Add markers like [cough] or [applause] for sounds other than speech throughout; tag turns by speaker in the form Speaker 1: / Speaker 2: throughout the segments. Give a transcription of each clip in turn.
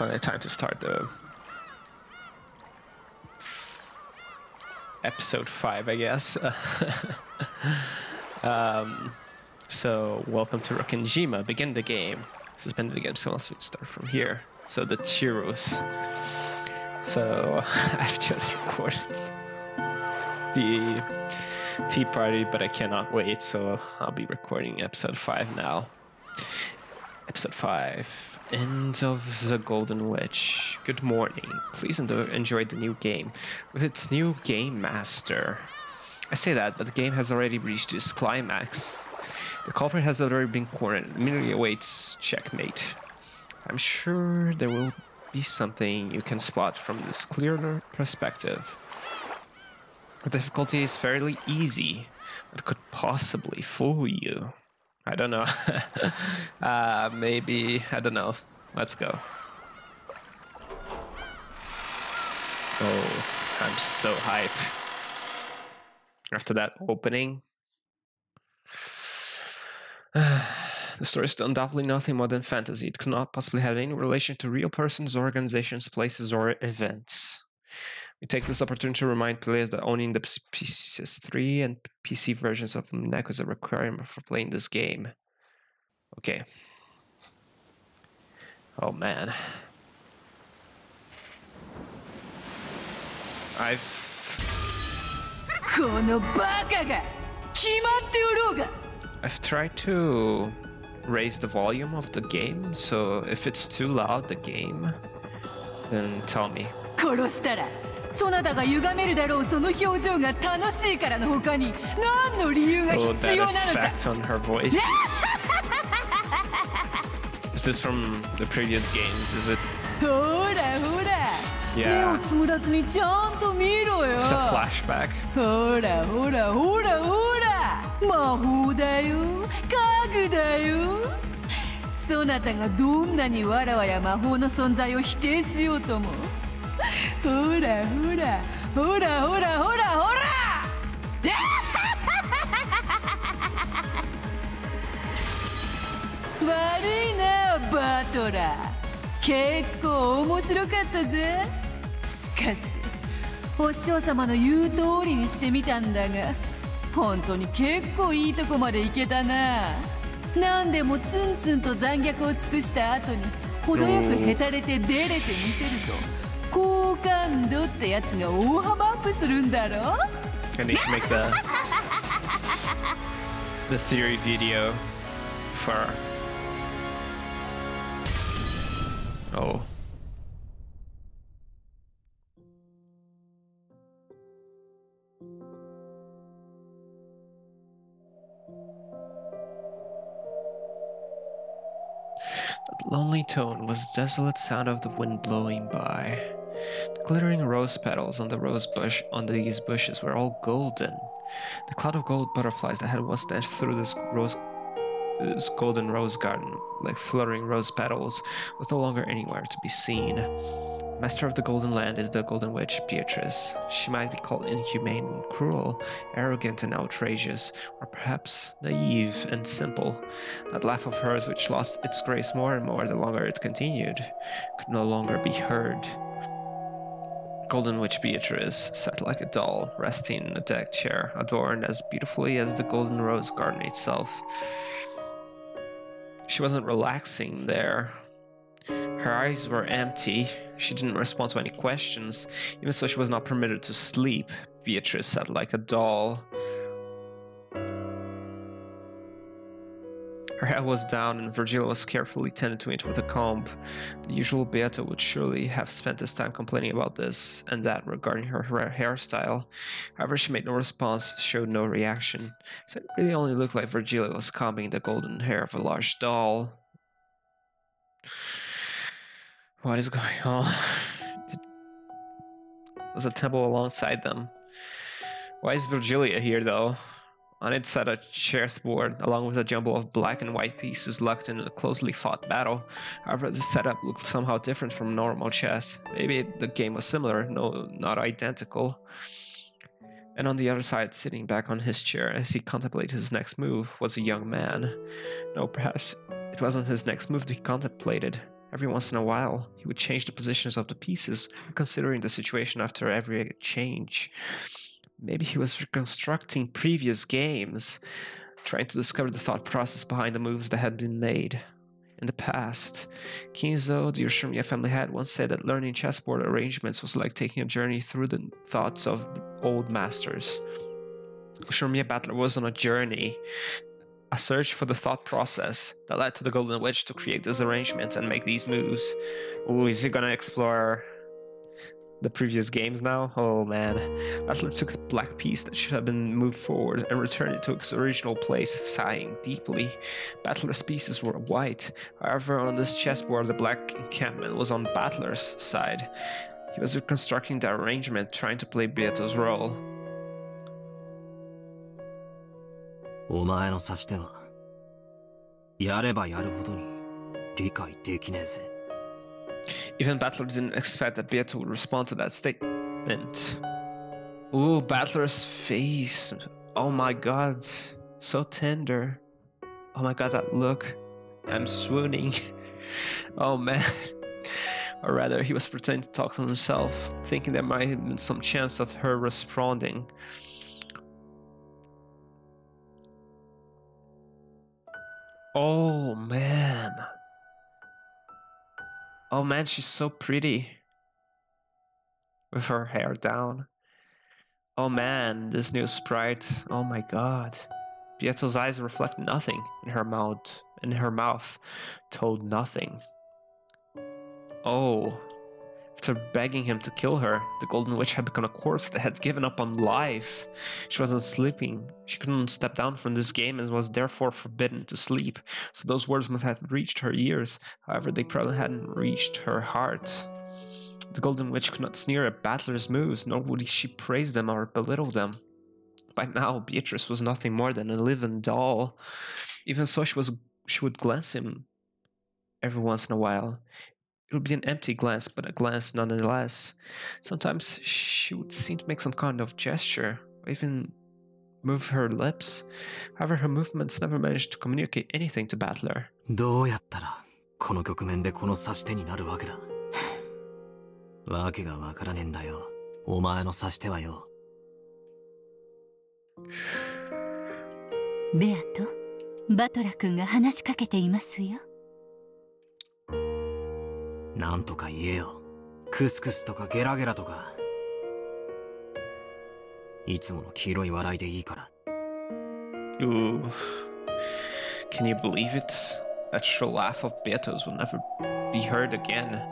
Speaker 1: finally time to start the episode five, I guess. [laughs] um, so, welcome to Rokkenjima. Begin the game. Suspend the game, so let's start from here. So, the Chirus. So, [laughs] I've just recorded the tea party, but I cannot wait, so I'll be recording episode five now. Episode five. End of the Golden Witch. Good morning. Please enjoy the new game with its new game master. I say that, but the game has already reached its climax. The culprit has already been cornered, merely awaits checkmate. I'm sure there will be something you can spot from this clearer perspective. The difficulty is fairly easy, but could possibly fool you. I don't know. [laughs] uh, maybe, I don't know. Let's go. Oh, I'm so hype. After that opening. [sighs] the story is undoubtedly nothing more than fantasy. It could not possibly have any relation to real persons, organizations, places, or events. We take this opportunity to remind players that owning the PS3 and PC versions of Umineko is a requirement for playing this game. Okay. Oh man. I've. I've tried to raise the volume of the game, so if it's too loud, the game, then tell me. そなたが歪めるだろうその表情が楽しいからの他に何の理由が必要なのか on her voice. [laughs] Is this from the previous games? Is it? ほらほら Yeah. 目をつむらずにちゃんと見ろよ It's a flashback. ほらほらほらほら魔法だよ家具だよそなたがどんなにわらわや魔法の存在を否定しようともほらほらほらほらほらほら悪いなバトラー。結構面白かったぜ。しかしお師匠様の言う通りにしてみたんだが本当に結構いいとこまで行けたな。何でもツンツンと残虐を尽くした後に程よくへたれて出れてみせると好感度ってやつが大幅アップするんだろ I need to make the the theory video for oh That lonely tone was the desolate sound of the wind blowing by. The glittering rose petals on the rose bush on these bushes were all golden. The cloud of gold butterflies that had once danced through this rose this golden rose garden, like fluttering rose petals, was no longer anywhere to be seen. Master of the Golden Land is the Golden Witch, Beatrice. She might be called inhumane and cruel, arrogant and outrageous, or perhaps naive and simple. That laugh of hers, which lost its grace more and more the longer it continued, could no longer be heard. Golden Witch Beatrice sat like a doll, resting in a deck chair, adorned as beautifully as the golden rose garden itself. She wasn't relaxing there. Her eyes were empty. She didn't respond to any questions. Even so, she was not permitted to sleep. Beatrice sat like a doll, Her hair was down, and Virgilia was carefully tended to it with a comb. The usual Beato would surely have spent his time complaining about this and that regarding her hairstyle. However, she made no response, showed no reaction. So it really only looked like Virgilia was combing the golden hair of a large doll. What is going on? Was a temple alongside them. Why is Virgilia here, though? On it sat a chessboard, along with a jumble of black and white pieces locked in a closely fought battle. However, the setup looked somehow different from normal chess. Maybe the game was similar, no, not identical. And on the other side, sitting back on his chair as he contemplated his next move, was a young man. No, perhaps it wasn't his next move that he contemplated. Every once in a while, he would change the positions of the pieces, considering the situation after every change. Maybe he was reconstructing previous games, trying to discover the thought process behind the moves that had been made in the past. Kinzo, the Ushiromiya family had once said that learning chessboard arrangements was like taking a journey through the thoughts of the old masters. Ushiromiya Battler was on a journey, a search for the thought process that led to the Golden Witch to create this arrangement and make these moves. Ooh, is he gonna explore the previous games now. Oh man. Battler took the black piece that should have been moved forward and returned it to its original place, sighing deeply. Battler's pieces were white. However, on this chessboard, the black encampment was on Battler's side. He was reconstructing the arrangement, trying to play Beato's role.
Speaker 2: お前の指し手はやればやるほどに理解できねえぜ。
Speaker 1: Even Battler didn't expect that Beato would respond to that statement. Ooh, Battler's face. Oh my god. So tender. Oh my god, that look. I'm swooning. [laughs] oh man. [laughs] Or rather, he was pretending to talk to himself, thinking there might have been some chance of her responding. Oh man. Oh man, she's so pretty. With her hair down. Oh man, this new sprite. Oh my god. Beato's eyes reflect nothing in her mouth in her mouth told nothing. Oh. After begging him to kill her, the Golden Witch had become a corpse that had given up on life. She wasn't sleeping. She couldn't step down from this game and was therefore forbidden to sleep. So those words must have reached her ears. However, they probably hadn't reached her heart. The Golden Witch could not sneer at Battler's moves, nor would she praise them or belittle them. By now, Beatrice was nothing more than a living doll. Even so, she was she would glance him every once in a while. It would be an empty glance, but a glance nonetheless. Sometimes she would seem to make some kind of gesture, or even move her lips. However, her movements never managed to communicate anything to Battler.
Speaker 2: どうやったらこの局面でこの指し手になるわけだわけがわからねえんだよお前の指し手はよ
Speaker 3: ベアとバトラ君が話しかけていますよ
Speaker 2: なんとか言えよ。クスクスとかゲラゲラとか。いつもの黄色い笑いでいいから。
Speaker 1: Ooh. Can you believe it? That shrill laugh of Beato's will never be heard again.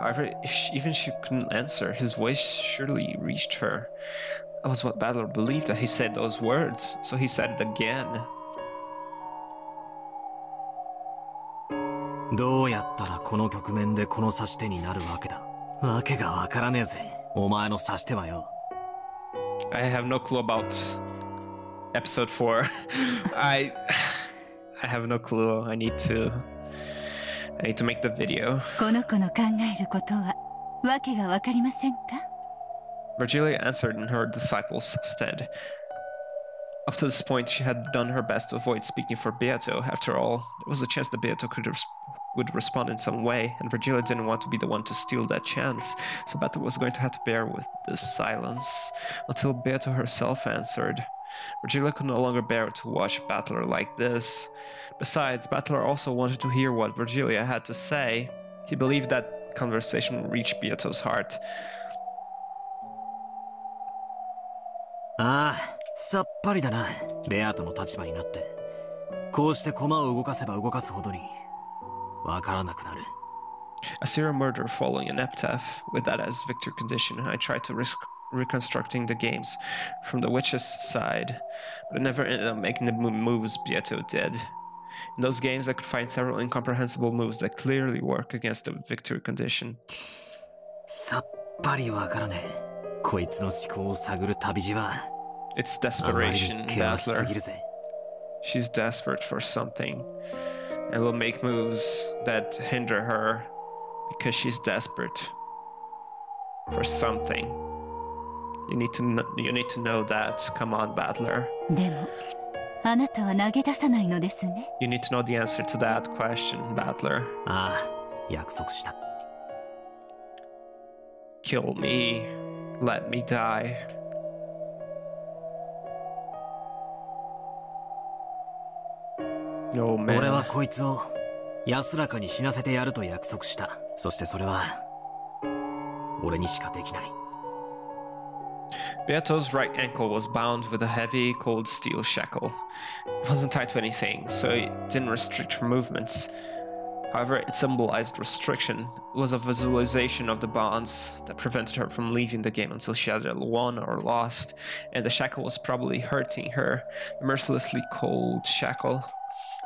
Speaker 1: However, if she, even she couldn't answer, his voice surely reached her. That was what Battler believed that he said those words, so he said it again.
Speaker 2: どうやったらこの局面でこの指し手になるわけだわけがわからねえぜお前の指し手はよ
Speaker 1: I have no clue about episode 4. [laughs] I I have no clue. I need to I need to make the video.
Speaker 3: この子の考えることはわけがわかりませんか
Speaker 1: Virgilia answered in her disciple's stead. Up to this point, she had done her best to avoid speaking for Beato. After all, there was a chance that Beato could res- would respond in some way, and Virgilia didn't want to be the one to steal that chance, so Beato was going to have to bear with this silence until Beato herself answered. Virgilia could no longer bear to watch Battler like this. Besides, Battler also wanted to hear what Virgilia had to say. He believed that conversation would reach Beato's heart.
Speaker 2: Ah, さっぱりだな、ベアートの立場になって。こうして駒を動かせば動かすほどに
Speaker 1: a serial murder following an epitaph with that as victor condition, I tried to risk reconstructing the games from the witch's side, but I never ended up making the moves Beato did. In those games, I could find several incomprehensible moves that clearly work against the victory condition. It's desperation, Battler. She's desperate for something and will make moves that hinder her because she's desperate for something. You need to kn- you need to know that. Come on, Battler.
Speaker 3: でもあなたは投げ出さないのですね
Speaker 1: You need to know the answer to that question, Battler.
Speaker 2: ああ 約束した。
Speaker 1: Kill me. Let me die. Oh,
Speaker 2: 俺はこいつを安らかに死なせてやると約束したそしてそれは俺にしかできない
Speaker 1: Beato's right ankle was bound with a heavy, cold steel shackle. It wasn't tied to anything, so it didn't restrict her movements. However, it symbolized restriction. It was a visualization of the bonds that prevented her from leaving the game until she had won or lost, and the shackle was probably hurting her, the mercilessly cold shackle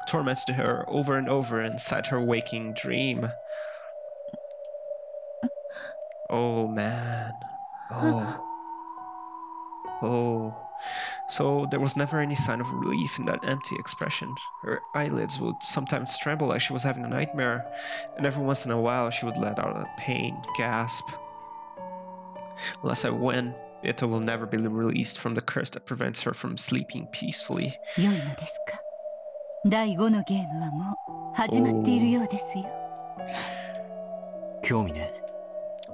Speaker 1: tormented her over and over inside her waking dream. Oh man. Oh. Oh. So there was never any sign of relief in that empty expression. Her eyelids would sometimes tremble like she was having a nightmare, and every once in a while she would let out a pain gasp. Unless I win, Beato will never be released from the curse that prevents her from sleeping peacefully.
Speaker 3: 良いのですか第5のゲームはもう始まっているようですよ
Speaker 2: 興味ね。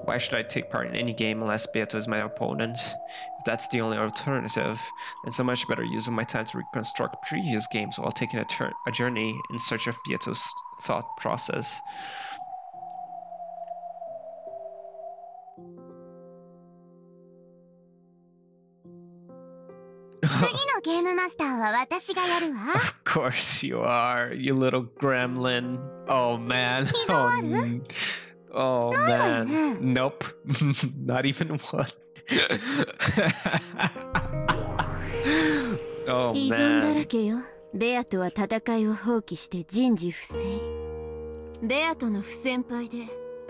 Speaker 1: Why should I take part in any game unless Beto is my opponent? If that's the only alternative, then it's a much better use of my time to reconstruct previous games while taking a, tur- a journey in search of Beato's thought process.
Speaker 4: のゲームマスターは私がやるわ
Speaker 1: Of course you are, you little gremlin. Oh man. Oh, oh man. Nope. Not even one. [laughs] [laughs] oh
Speaker 5: 依存だら.けよベアとは戦いを放棄して人事不正ベアとの不先輩で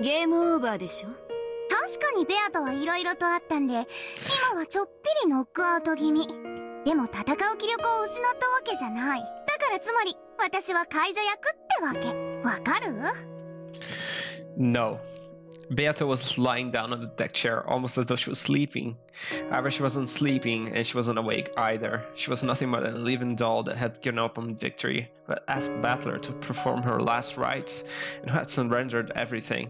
Speaker 5: ゲームオーバーでしょ？
Speaker 4: 確かにベアとはいろいろとあったんで今はちょっぴりノックアウト気味でも戦う気力を失ったわけじゃないだからつまり私は解除役ってわけわかる
Speaker 1: No. Beato was lying down on the deck chair, almost as though she was sleeping. However, she wasn't sleeping and she wasn't awake either. She was nothing but a living doll that had given up on victory, but asked Battler to perform her last rites and had surrendered everything.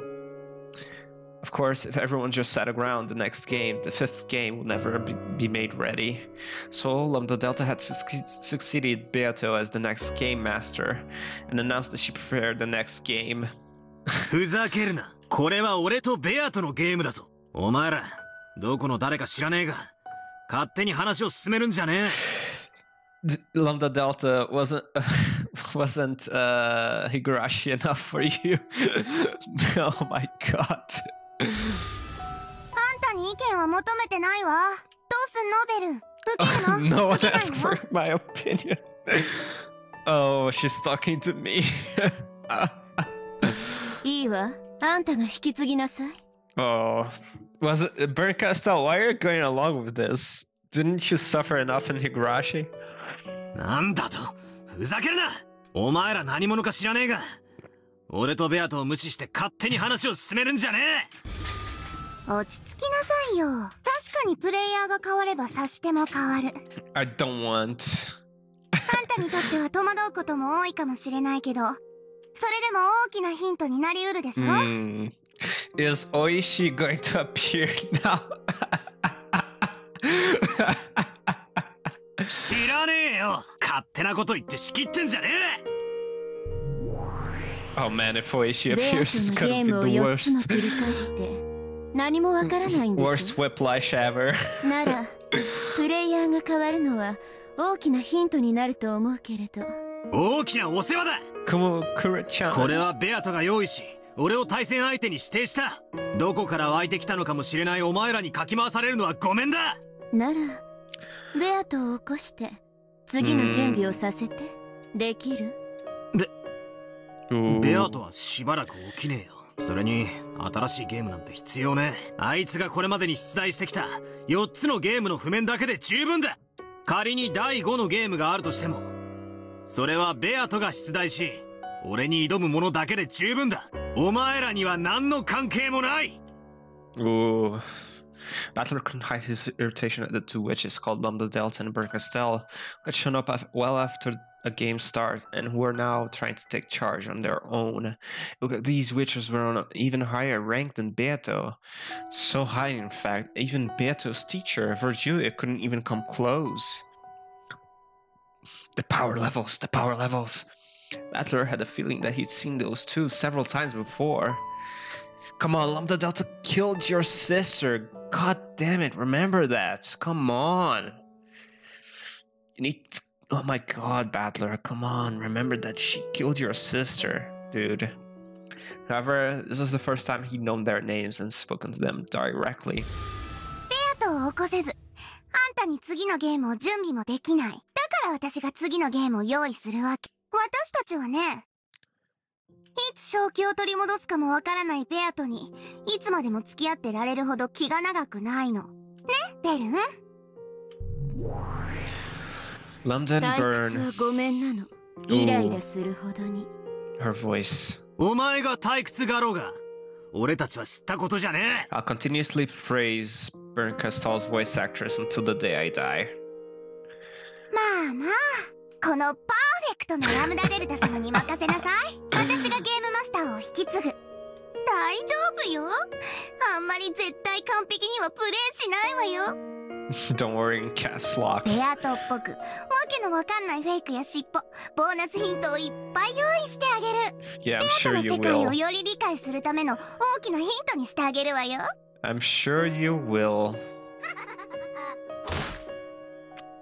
Speaker 1: Of course, if everyone just sat around the next game, the fifth game will never be made ready. So Lambdadelta had succeeded Beato as the next game master and announced that she prepared the next game. [laughs]
Speaker 2: ふざけるな。これは俺とベアとのゲームだぞ。お前ら、どこの誰か知らねえが、勝手に話を進めるんじゃねえ。
Speaker 1: Lambda [sighs] Delta wasn't [laughs] wasn't uh, Higurashi enough for you. [laughs] oh my god.
Speaker 4: あんたに意見は求めてないわ。どうすんの、ベル。Oh, [laughs]
Speaker 1: no one asked for my opinion. oh, she's talking to me. [laughs] oh, was it Bern Why are you going along with this? Didn't you suffer enough in Higurashi?
Speaker 2: なんだとふざけるなお前ら何者か知らねえが俺とベアとを無視して勝手に話を進めるんじゃねえ
Speaker 4: 落ち着きなさいよ確かにプレイヤーが変われば指し手も変わる
Speaker 1: I don't want.
Speaker 4: あんたにとっては戸惑うことも多いかもしれないけどそれでも大きなヒントになりうるでしょ、
Speaker 1: Hmm. Is Oishi going to appear now?
Speaker 2: え知らねえよ勝手なこと言って仕切ってんじゃね
Speaker 1: oh man, if Oishi appears, it's gonna
Speaker 5: ー
Speaker 1: be
Speaker 5: ムを
Speaker 1: the
Speaker 5: 4つも
Speaker 1: worst.
Speaker 5: 何もわからないんで
Speaker 1: Worst
Speaker 5: し
Speaker 1: whiplash ever.
Speaker 5: ょ [laughs] ならプレイヤーが変わるのは大きなヒントになると思うけれど。
Speaker 2: え大きなお世話だ.これはベアとが用意し俺を対戦相手に指定した。どこから湧いてきたのかもしれないお前らにかき回されるのはごめんだ。
Speaker 5: ならベアトを起こして次の準備をさせて。できる。
Speaker 1: Ooh.
Speaker 2: ベアとはしばらく起きねえよそれに新しいゲームなんて必要ねあいつがこれまでに出題してきた4つのゲームの譜面だけで十分だ仮に第5のゲームがあるとしてもそれはベアとが出題し俺に挑むものだけで十分だお前らには何の関係もない
Speaker 1: Ooh. Battler couldn't hide his irritation at the two witches called Lambda Delta and Burkastel, who had shown up well after a game start and who are now trying to take charge on their own. Look, these witches were on an even higher rank than Beato. So high, in fact, even Beato's teacher, Virgilia, couldn't even come close. The power levels, the power levels. Battler had a feeling that he'd seen those two several times before. Come on, Lambdadelta killed your sister. God damn it, remember that. Come on. You need to, Oh my god, Battler, come on. Remember that she killed your sister, dude. However, this was the first time he'd known their names and spoken to them directly.
Speaker 4: ベアトを起こせず、あんたに次のゲームを準備もできない。だから私が次のゲームを用意するわけ。私たちはね、いつ正気を取り戻すかもわからないベアトに、いつまでも付き合ってられるほど気が長くないの。ね、ベルン
Speaker 5: は
Speaker 1: Burn,
Speaker 5: ごめんなのイライラするほどに
Speaker 1: her voice.
Speaker 2: お前が退屈がろうが俺たちは知ったことじゃね
Speaker 1: I'll continuously praise Burn Castal's voice actress until the day I die.
Speaker 4: まあまあ、このパーフェクトなラムダデルタ様に任せなさい。私がゲームマスターを引き継ぐ。大丈夫よ。あんまり絶対完璧にはプレイしないわよ。[laughs]
Speaker 1: Don't worry, in caps
Speaker 4: ベ
Speaker 1: locks.
Speaker 4: アトっぽく、わけのわかんないフェイクや尻尾、ボーナスヒントをいっぱい用意してあげる。
Speaker 1: Yeah, I'm
Speaker 4: ベア
Speaker 1: sure
Speaker 4: トの
Speaker 1: you
Speaker 4: 世界を
Speaker 1: will.
Speaker 4: より理解するための大きなヒントにしてあげるわよ。
Speaker 1: I'm sure you will. [laughs]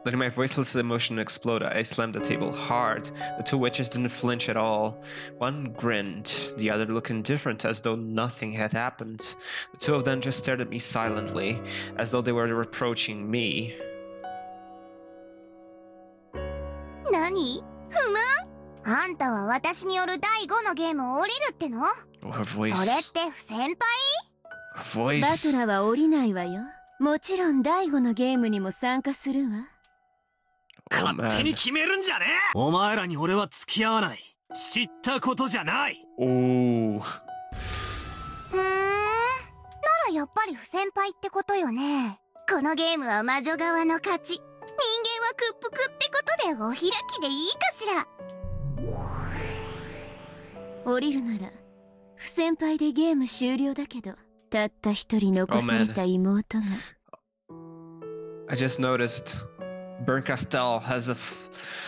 Speaker 1: Letting my voiceless emotion explode, I slammed the table hard. The two witches didn't flinch at all. One grinned, the other looked indifferent as though nothing had happened. The two of them just stared at me silently, as though they were reproaching me.
Speaker 4: 何不満あんたは私による第5のゲームを降りるっての
Speaker 1: Oh, her
Speaker 4: それ
Speaker 1: voice.
Speaker 4: って不先輩
Speaker 1: Her
Speaker 5: バ
Speaker 1: voice.
Speaker 5: トラは降りないわよもちろん第5のゲームにも参加するわ
Speaker 1: Oh
Speaker 2: 勝手に.決めるんじゃねえお前らに俺は付き合わない知ったことじゃない
Speaker 1: Oh.
Speaker 4: ふーん。ならやっぱり不先輩ってことよね。このゲームは魔女側の勝ち。人間は屈服ってことでお開きでいいかしら。
Speaker 5: 降りるなら不先輩でゲーム終了だけどたった一人残された妹が
Speaker 1: I just noticed Bernkastel has a.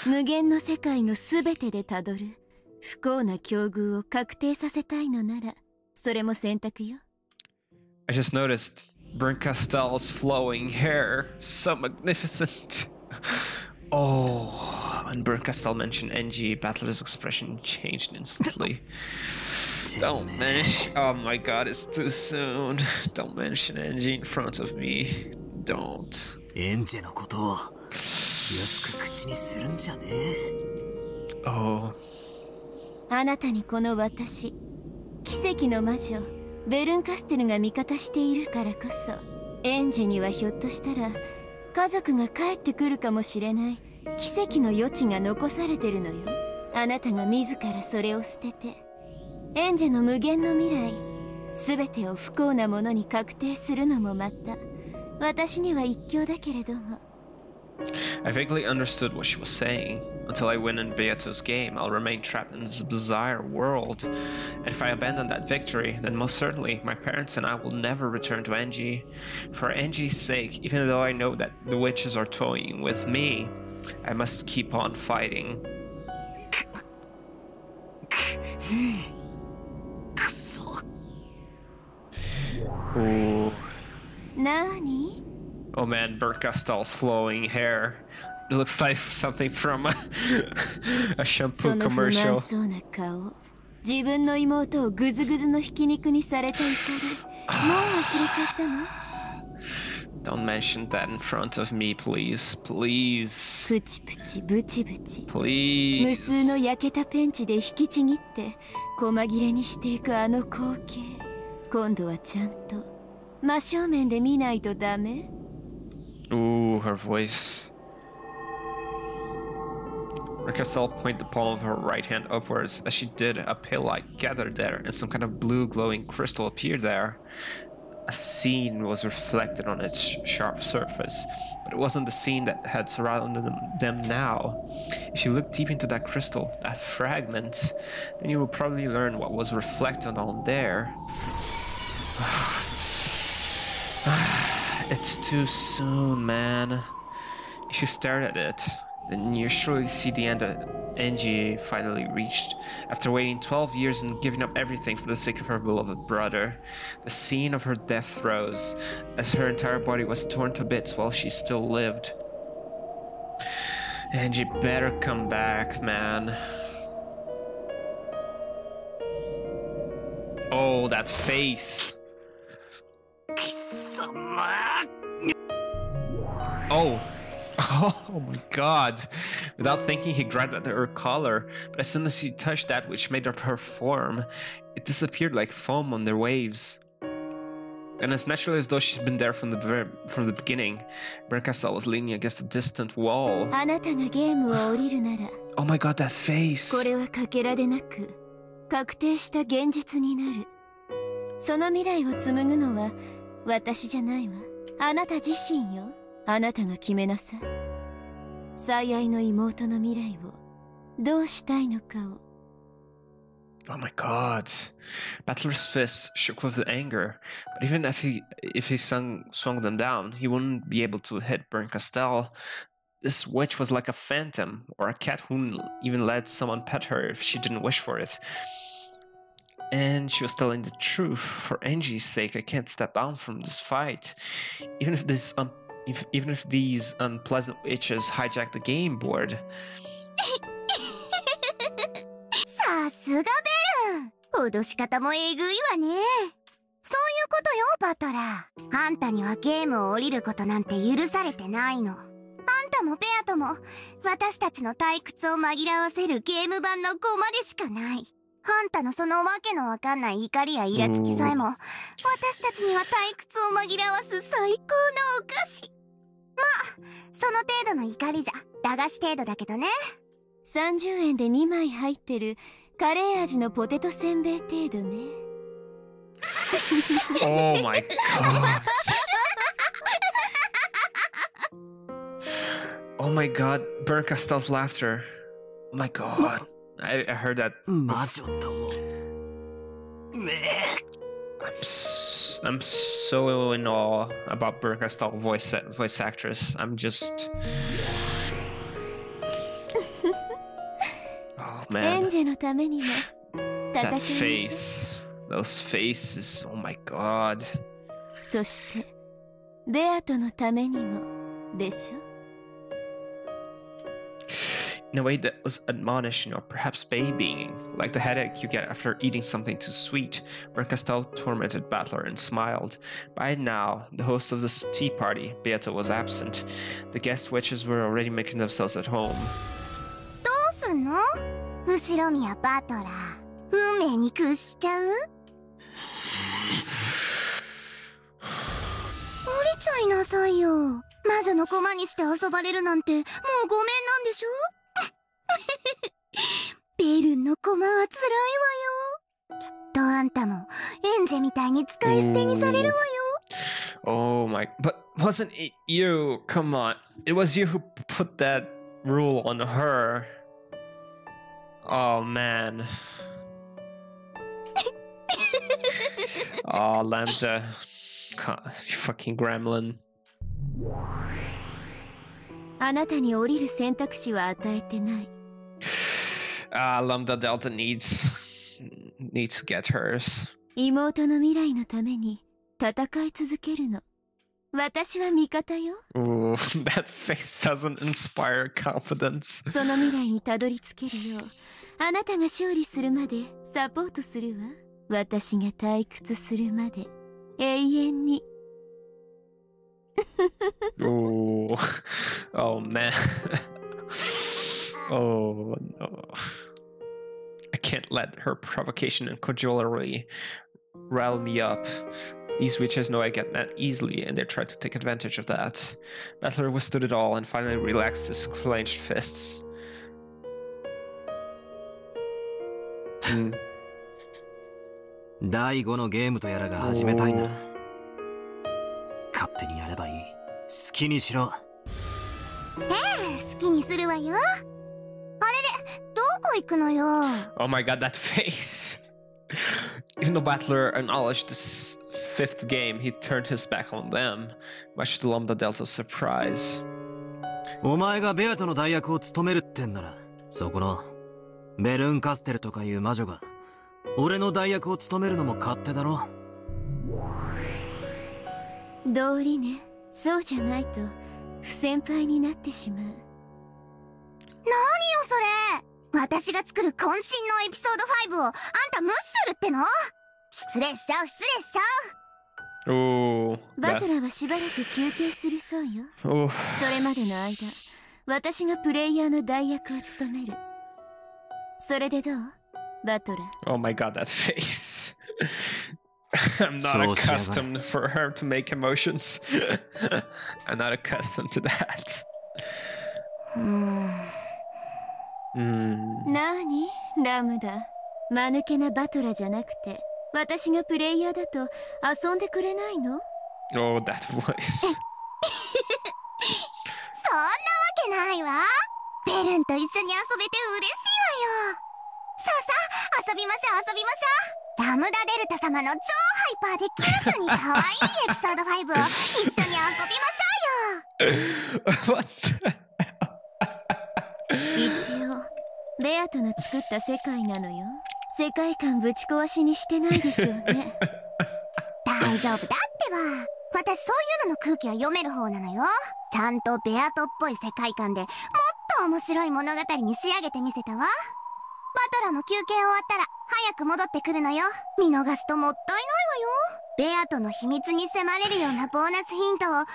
Speaker 5: 無限の世界のすべてでたどる不幸な境遇を確定させたいのならそれも選択よ。
Speaker 1: I just noticed Bernkastel's flowing hair, so magnificent. [laughs] oh, When Bernkastel mentioned Ange, Battler's expression changed instantly. [laughs] Don't mention. Oh my god, it's too soon. Don't mention Ange in front of me. Don't.
Speaker 2: エンジェのことを安く口にするんじゃねえ。
Speaker 1: Oh.
Speaker 5: あなたにこの私。奇跡の魔女。ベルンカステルが味方しているからこそエンジェにはひょっとしたら家族が帰ってくるかもしれない。奇跡の余地が残されてるのよ。あなたが自らそれを捨ててエンジェの無限の未来全てを不幸なものに確定するのもまた私には一興だけれども。
Speaker 1: I vaguely understood what she was saying. Until I win in Beato's game, I'll remain trapped in this bizarre world. And if I abandon that victory, then most certainly my parents and I will never return to Ange. For Ange's sake, even though I know that the witches are toying with me, I must keep on fighting. Ooh. Oh man, Bert Castal's flowing hair. It looks like something from a, [laughs] a
Speaker 5: そ
Speaker 1: shampoo
Speaker 5: の不満
Speaker 1: commercial.
Speaker 5: そうな顔自分の妹をグズグズのひき肉にされた怒りもう忘れちゃったの [sighs]
Speaker 1: Don't mention that in front of me, please. Please.
Speaker 5: プチプチブチブチ
Speaker 1: Please.
Speaker 5: 無数の焼けたペンチで引きちぎって細切れにしていくあの光景今度はちゃんと真正面で見ないとダメ
Speaker 1: Ooh, her voice. Bernkastel pointed the palm of her right hand upwards. As she did, a pale light gathered there, and some kind of blue glowing crystal appeared there. a scene was reflected on its sharp surface, but it wasn't the scene that had surrounded them, them now. If you look deep into that crystal, that fragment, then you will probably learn what was reflected on there. [sighs] [sighs] it's too soon, man. If you stare at it, then you surely see the end of Ange finally reached. After waiting 12 years and giving up everything for the sake of her beloved brother, the scene of her death throes, as her entire body was torn to bits while she still lived. Ange better come back, man. Oh, that face. Oh. [laughs] Oh my god. Without thinking, he grabbed at her collar, but as soon as he touched that which made up her form, it disappeared like foam on the waves. And as natural as though she'd been there from the very, from the beginning, Bernkastel was leaning against a distant wall. [gasps] oh my god, that face!
Speaker 5: その未来を紡ぐのは私じゃないわあなた自身よあなたが決めなさい最愛の妹の未来をどうしたいのかを
Speaker 1: Oh my god. Battler's fists shook with anger, but even if he if he sung, swung them down, he wouldn't be able to hit Bernkastel. This witch was like a phantom, or a cat who wouldn't even let someone pet her if she didn't wish for it. And she was telling the truth. For Angie's sake, I can't step down from this fight. Even if this un- if, even if these unpleasant witches hijack the game board.
Speaker 4: さすがベルン脅し方もえぐいわねそういうことよバトラーあんたにはゲームを降りることなんて許されてないのあんたもペアとも私たちの退屈を紛らわせるゲーム版の駒でしかないあんたのそのわけのわかんない怒りやイラつきさえも私たちには退屈を紛らわす最高のお菓子まあその程度の怒りじゃ駄菓子程度だけどね
Speaker 5: 30円で2枚入ってるカレー味のポテトせんべい程度ね
Speaker 1: Oh my god. Oh my god, Bernkastel's laughter. Oh my god. I, I heard that. I'm so, I'm so in awe about Bernkastel voice voice actress. I'm just. [laughs] oh man. [sighs] that face. Those faces. Oh my god.
Speaker 5: そしてベアトのためにもでしょ
Speaker 1: in a way that was admonishing or perhaps babying, like the headache you get after eating something too sweet, when tormented Battler and smiled. By now, the host of this tea party, Beato, was absent. The guest witches were already making themselves at home.
Speaker 4: どうすんの後ろ宮バトラー、運命に屈しちゃう降りちゃいなさいよ。魔女の駒にして遊ばれるなんて、もうごめんなんでしょ [sighs] ベルンの駒は辛いわよきっとあんたもエンジェみたいに使い捨てにされるわよ
Speaker 1: Oh my. But wasn't it you? Come on. It was you who put that rule on her. Oh man. oh, Lambda. God, you fucking gremlin.
Speaker 5: あなたに降りる選択肢は与えてない
Speaker 1: Uh, Lambdadelta needs needs to get hers. Ooh, [laughs] that face doesn't inspire confidence.
Speaker 5: その未来にたどり着けるよう、あなたが勝利するまでサポートするわ。私が退屈するまで永遠に。
Speaker 1: oh, [laughs] [laughs] oh man. oh no. I can't let her provocation and cajolery rile me up. These witches know I get mad easily, and they try to take advantage of that. Battler withstood it all and finally relaxed his clenched fists. Hmm.
Speaker 2: 第5のゲームとやらが始めたいなら 手にやればいい好きにしろ
Speaker 4: 好きにするわよあれれどこ 行くのよ
Speaker 1: Oh my god, that face! Even though Battler acknowledged this fifth game, he turned his back on them, much to Lambda Delta's surprise.
Speaker 2: お前がベアとの代役を務めるってんならそこのベルンカステルとかいう魔女が俺の代役を務めるのも勝手だろ
Speaker 5: 道理ねそうじゃないと不先輩になってしまう
Speaker 4: 何よそれ私が作る渾身のエピソード5をあんた無視するっての？失礼しちゃう失礼しちゃ
Speaker 1: う。
Speaker 5: お
Speaker 1: おバ
Speaker 5: トラーはしばらく休憩するそうよ。それまでの間私がプレイヤーの代役を務める。それでどう？バトラー。
Speaker 1: Oh my god that face. [laughs] I'm not accustomed for her to make emotions. [laughs] I'm not accustomed to that. [sighs]
Speaker 4: うん。
Speaker 1: Hmm.
Speaker 5: なにラムダ間抜けなバトラじゃなくて私がプレイヤーだと遊んでくれないの
Speaker 1: ？Oh, that voice. [laughs]
Speaker 4: そんなわけないわ。ベルンと一緒に遊べて嬉しいわよ。さあさあ遊びましょう遊びましょう。ラムダデルタ様の超ハイパーでキュートに可愛いエピソード5を一緒に遊びましょうよ。[laughs] [laughs]
Speaker 5: 一応ベアトの作った世界なのよ。世界観ぶち壊しにしてないでしょうね。[laughs]
Speaker 4: 大丈夫だってば。私そういうのの空気は読める方なのよ。ちゃんとベアトっぽい世界観でもっと面白い物語に仕上げてみせたわ。バトラも休憩終わったら早く戻ってくるのよ。見逃すともったいないわよ。ベアトの秘密に迫れるようなボーナスヒントをたっぷり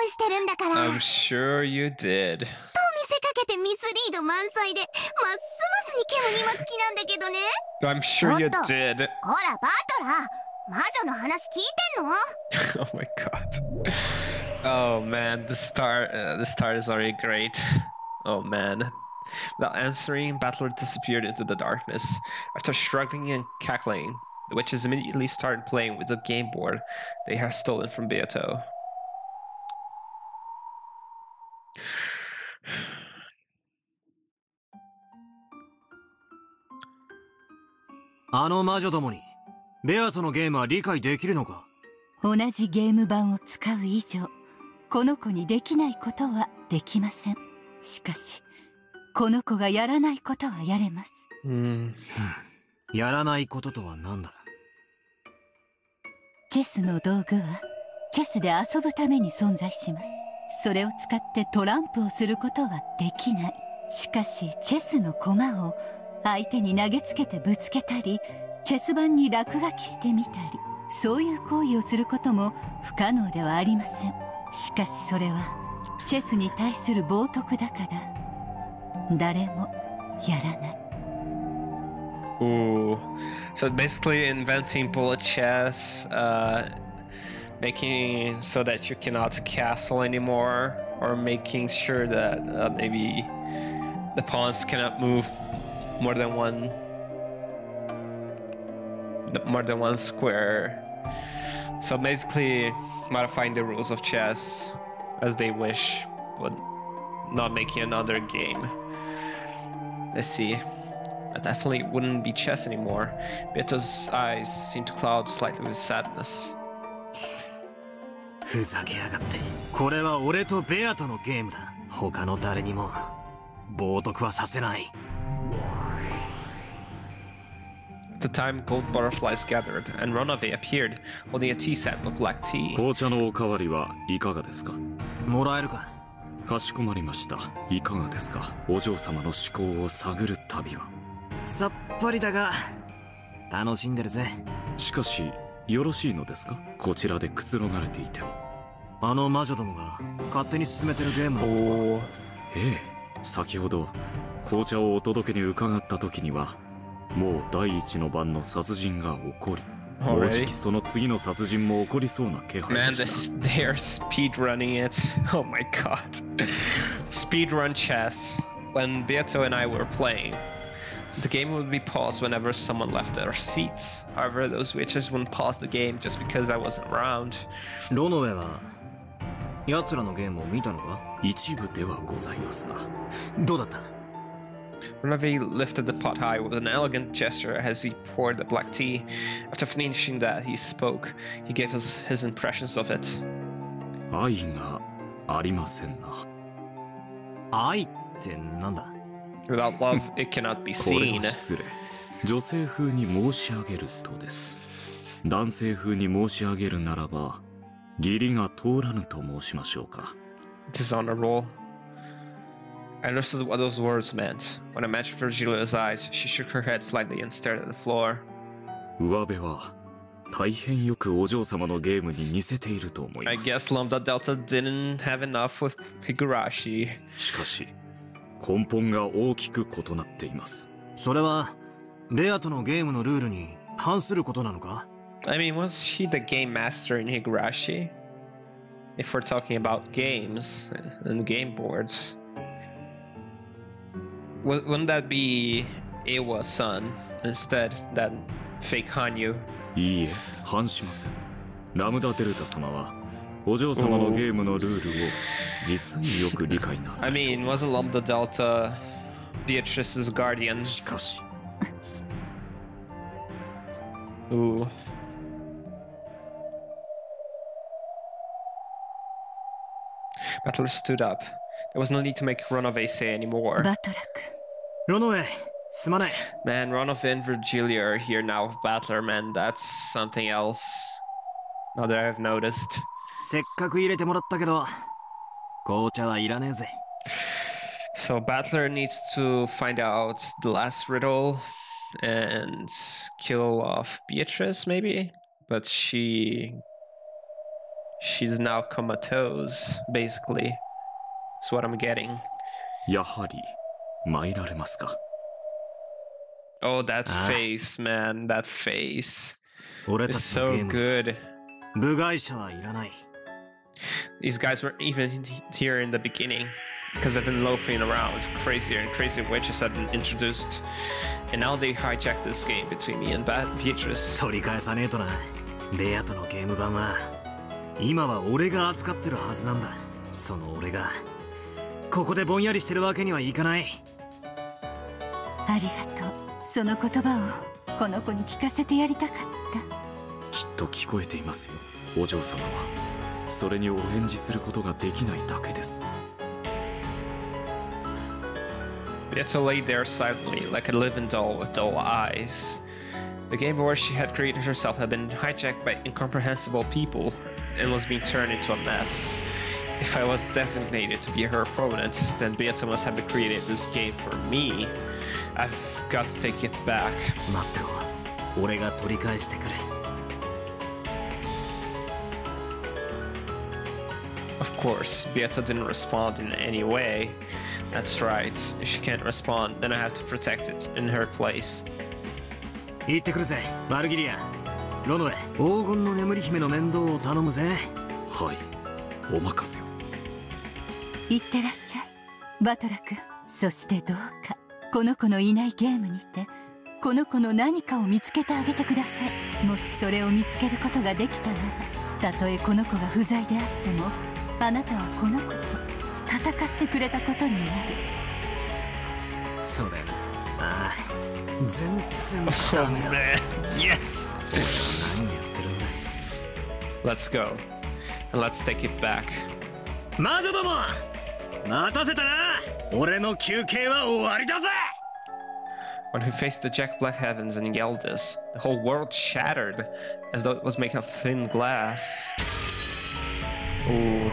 Speaker 4: 用意してるんだから。見
Speaker 1: I'm sure you did. [laughs]
Speaker 4: せかけてミスリード満載でますますに煙に巻く気なんだけどね
Speaker 1: I'm sure you
Speaker 4: What the-
Speaker 1: did.
Speaker 4: ほらバトラ魔女の話聞いてんの [laughs]
Speaker 1: oh my god. Oh man, the start uh, the start is already great. Oh man. Without answering, Battler disappeared into the darkness. After struggling and cackling, the witches immediately started playing with the game board they had stolen from Beato.
Speaker 2: あの魔女どもにベアとのゲームは理解できるのか？
Speaker 3: 同じゲーム版を使う以上この子にできないことはできません。しかしこの子がやらないことはやれます。
Speaker 1: Hmm. [laughs]
Speaker 2: やらないこととは何だ？
Speaker 3: チェスの道具はチェスで遊ぶために存在します。それを使ってトランプをすることはできない。しかしチェスの駒を相手に投げつけてぶつけたりチェス盤に落書きしてみたりそういう行為をすることも不可能ではありませんしかしそれはチェスに対する冒涜だから誰もやらない
Speaker 1: Ooh. So basically inventing bullet chess, uh, making so that you cannot castle anymore, or making sure that uh, maybe the pawns cannot move more than one more than one square. So basically modifying the rules of chess as they wish, but not making another game. Let's see. I definitely wouldn't be chess anymore. Beato's eyes seemed to cloud slightly with sadness.
Speaker 2: ふざけやがってこれは俺とベアとのゲームだ他の誰にも冒涜はさせない
Speaker 1: the time, gold butterflies gathered, and Ronave appeared, holding a tea set with black tea.
Speaker 6: 紅茶のおかわりはいかがですか？
Speaker 2: もらえるか？
Speaker 6: かしこまりました。いかがですか？お嬢様の思考を探る旅は。
Speaker 2: さっぱりだが楽しんでるぜ。
Speaker 6: しかしよろしいのですか？こちらでくつろがれていても。
Speaker 2: あの魔女どもが勝手に進めてるゲームの
Speaker 1: Oh,
Speaker 6: ええ。先ほど紅茶をお届けに伺った時にはもう第一の番の殺人が起こりもうじ.きその次の殺人も起こりそうな気配
Speaker 1: Man,
Speaker 6: でし
Speaker 1: this, they are speed running it. Oh my god. speed run chess. When Beato and I were playing, The game would be paused whenever someone left their seats. However, those witches wouldn't pause the game just because I wasn't around.
Speaker 2: ロノウェは奴らのゲームを見たのか
Speaker 6: 一部ではございますが
Speaker 2: どうだった
Speaker 1: Ronove lifted the pot high with an elegant gesture as he poured the black tea. After finishing that, he spoke. He gave us his impressions of it. Without love, it cannot be seen.
Speaker 6: 失礼。女性風に申し上げるとです。男性風に申し上げるならば、義理が通らぬと申しましょうか。
Speaker 1: Dishonorable. I understood what those words meant. When I met Virgilia's eyes, she shook her head slightly and stared at the floor. I guess Lambdadelta didn't have enough with Higurashi.
Speaker 6: しかし、根本が大きく異なっています。
Speaker 2: それは、レアとのゲームのルールに反することなのか
Speaker 1: I mean, was she the game master in Higurashi? If we're talking about games and game boards. Wouldn't that be Ewa's son instead? than fake Hanyu? [laughs] I mean, wasn't Lambdadelta Beatrice's guardian?
Speaker 6: しかし。
Speaker 1: Ooh. Stood up. There was no need to make Ronove say anymore.
Speaker 2: Run away.
Speaker 1: Man, Ronove and Virgilia are here now with Battler, man. That's something else. Now that I've noticed. So, Battler needs to find out the last riddle and kill off Beatrice, maybe? But she... She's now comatose, basically. That's what I'm getting.
Speaker 6: 参られますか
Speaker 1: Oh, that
Speaker 2: Ah.
Speaker 1: face, man. That face.
Speaker 2: 俺
Speaker 1: It's
Speaker 2: たちの
Speaker 1: so
Speaker 2: ゲーム
Speaker 1: good.
Speaker 2: 部外者はいらない
Speaker 1: These guys weren't even here in the beginning because they've been loafing around. Crazier and crazier witches have been introduced. And now they hijacked this game between me and Bat- Beatrice.
Speaker 2: 取り返さねえとなベアとのゲーム版は今は俺が扱ってるはずなんだその俺がここでぼんやりしてるわけにはいかない
Speaker 3: ありがとうその言葉をこの子に聞かせてやりたかった
Speaker 6: きっと聞こえていますよお嬢様はそれにお返事することができないだけです
Speaker 1: Beato lay there silently, like a living doll with dull eyes. The game world she had created herself had been hijacked by incomprehensible people and was being turned into a mess. If I was designated to be her opponent, then Beato must have created this game for me. I've got to take it back. Of course, Beato didn't respond in any way. That's right. If she can't respond, then I have to protect it in her place.
Speaker 2: 行ってくるぜ、バルギリア。ロノエ、黄金の眠り姫の面倒を頼むぜ。
Speaker 6: はい、お任せを。
Speaker 3: 行ってらっしゃい、バトラ君。そしてどうか。この子のいないゲームにてこの子の何かを見つけてあげてくださいもしそれを見つけることができたならたとえこの子が不在であってもあなたはこの子と戦ってくれたことになる
Speaker 2: それなああ全然ダメだぜ [laughs]
Speaker 1: Yes!
Speaker 2: 何やってるんだ
Speaker 1: Let's go. And let's take it back.
Speaker 2: 魔女ども 待たせたな俺の休憩は終わりだぜ
Speaker 1: When he faced the Jack Black Heavens and yelled this, the whole world shattered as though it was made of thin glass. Ooh.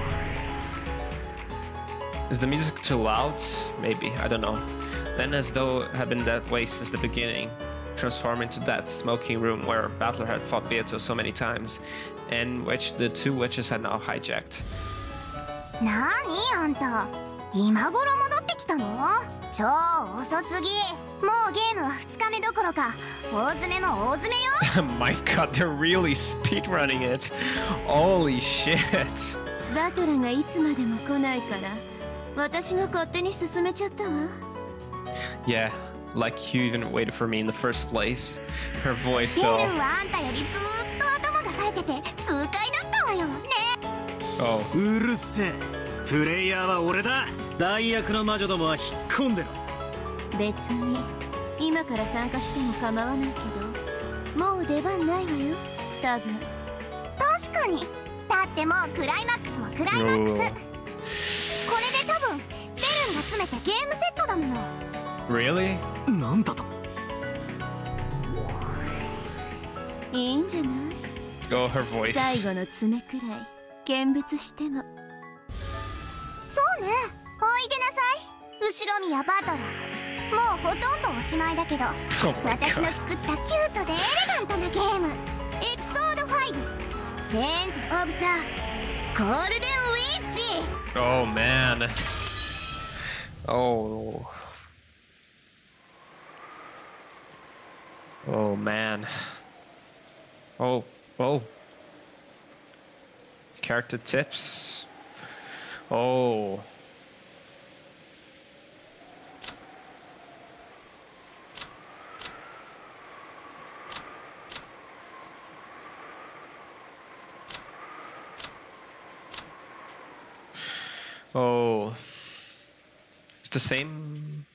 Speaker 1: Is the music too loud? Maybe, I don't know. Then, as though it had been that way since the beginning, transformed into that smoking room where Battler had fought Beato so many times, and which the two witches had now hijacked.
Speaker 4: なにあんた今頃戻ってきたの超遅すぎもうゲームは2日目どころか大詰めも大詰めよ
Speaker 1: My god, they're really speedrunning it! Holy shit!
Speaker 5: バトラがいつまでも来ないから私が勝手に進めちゃったわ
Speaker 1: Yeah, like you even waited for me in the first place. Her voice though.
Speaker 4: はあんたよりずーっと頭が冴えてて痛快だったわよね
Speaker 1: Oh.
Speaker 2: うるせえ。プレイヤーは俺だ。大役の魔女どもは引っ込んでろ。
Speaker 5: 別に今から参加しても構わないけどもう出番ないわよ。多分。
Speaker 4: 確かに。だってもうクライマックスもクライマックス。これで多分ベルンが詰めたゲームセットだもの。
Speaker 1: Really?
Speaker 2: なんだと。
Speaker 5: いいんじゃない
Speaker 1: ？Oh, her voice.
Speaker 5: 最後の爪くらい見物しても
Speaker 4: そうねおいでなさい後ろ宮バトラーもうほとんどおしまいだけど
Speaker 1: Oh
Speaker 4: 私の.作ったキュートでエレガントなゲームエピソード5レンド・オブ・ザ・ゴールデン・ウィッチ
Speaker 1: Oh man. Oh. Oh man. Oh, oh. Character tips. Oh. Oh. It's the same.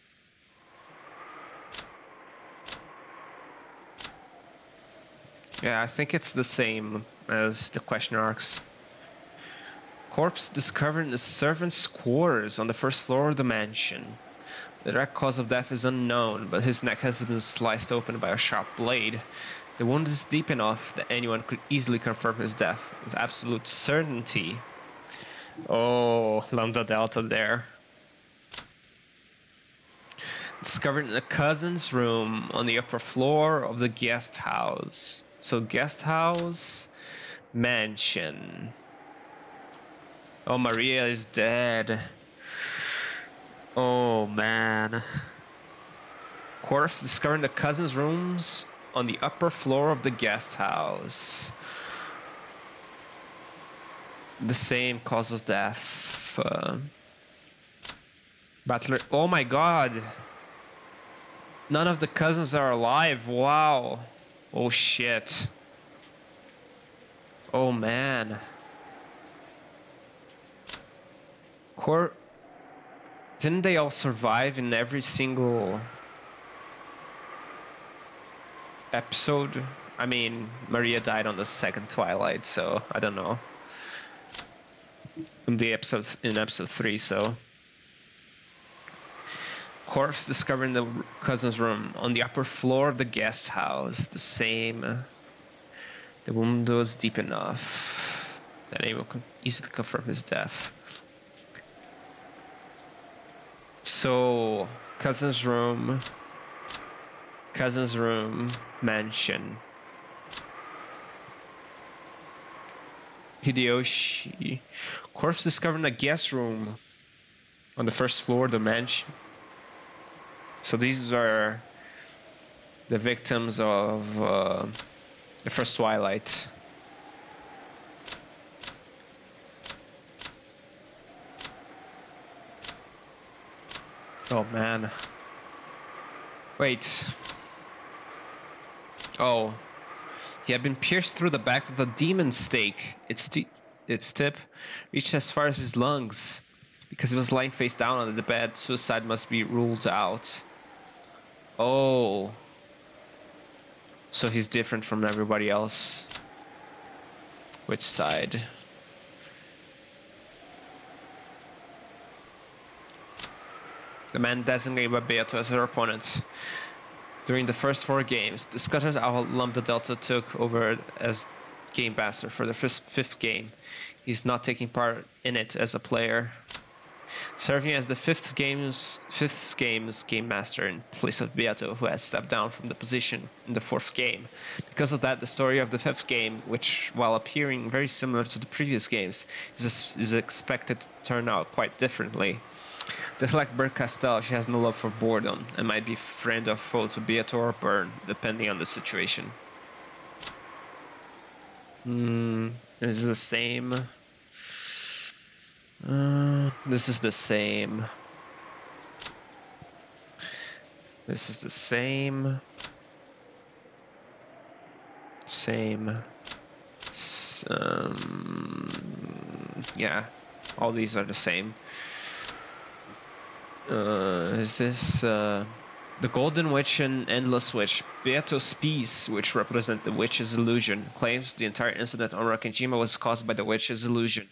Speaker 1: Yeah, I think it's the same as the question arcs. Corpse discovered in the servant's quarters on the first floor of the mansion. The direct cause of death is unknown, but his neck has been sliced open by a sharp blade. The wound is deep enough that anyone could easily confirm his death with absolute certainty. Oh, Lambdadelta there. Discovered in a cousin's room on the upper floor of the guest house. So, guest house, mansion. Oh, Maria is dead. Oh, man. Corpse discovered the cousin's rooms on the upper floor of the guest house the same cause of death. Uh, Battler. Oh my god! None of the cousins are alive. Wow. Oh shit. Oh man. Cor. Didn't they all survive in every single episode? I mean, Maria died on the second Twilight, so I don't know in the episode in episode three. So, corpse discovered in the cousin's room on the upper floor of the guest house. The same. The wound was deep enough that anyone could easily confirm his death. So, cousin's room. Cousin's room, mansion. Hideyoshi. Corpse discovered in a guest room on the first floor of the mansion. So these are the victims of uh, the first Twilight. Oh man. Wait. Oh. He had been pierced through the back with a demon stake. Its, its tip reached as far as his lungs. Because he was lying face down on the bed, suicide must be ruled out. Oh. So he's different from everybody else. Which side? The man designated by Beato as her opponent. During the first four games, the Scutters Owl Lambdadelta took over as game master for the fifth game. He's not taking part in it as a player, serving as the fifth game's fifth game's game master in place of Beato, who had stepped down from the position in the fourth game. Because of that, the story of the fifth game, which while appearing very similar to the previous games, is, is expected to turn out quite differently. Just like Bernkastel, she has no love for boredom and might be friend or foe to Beato or Bern, depending on the situation. Hmm, this is the same. Uh, this is the same. This is the same. Same. Um, yeah, all these are the same. Uh, is this uh, the Golden Witch and Endless Witch? Beato's piece, which represent the witch's illusion, claims the entire incident on Rokkenjima was caused by the witch's illusion.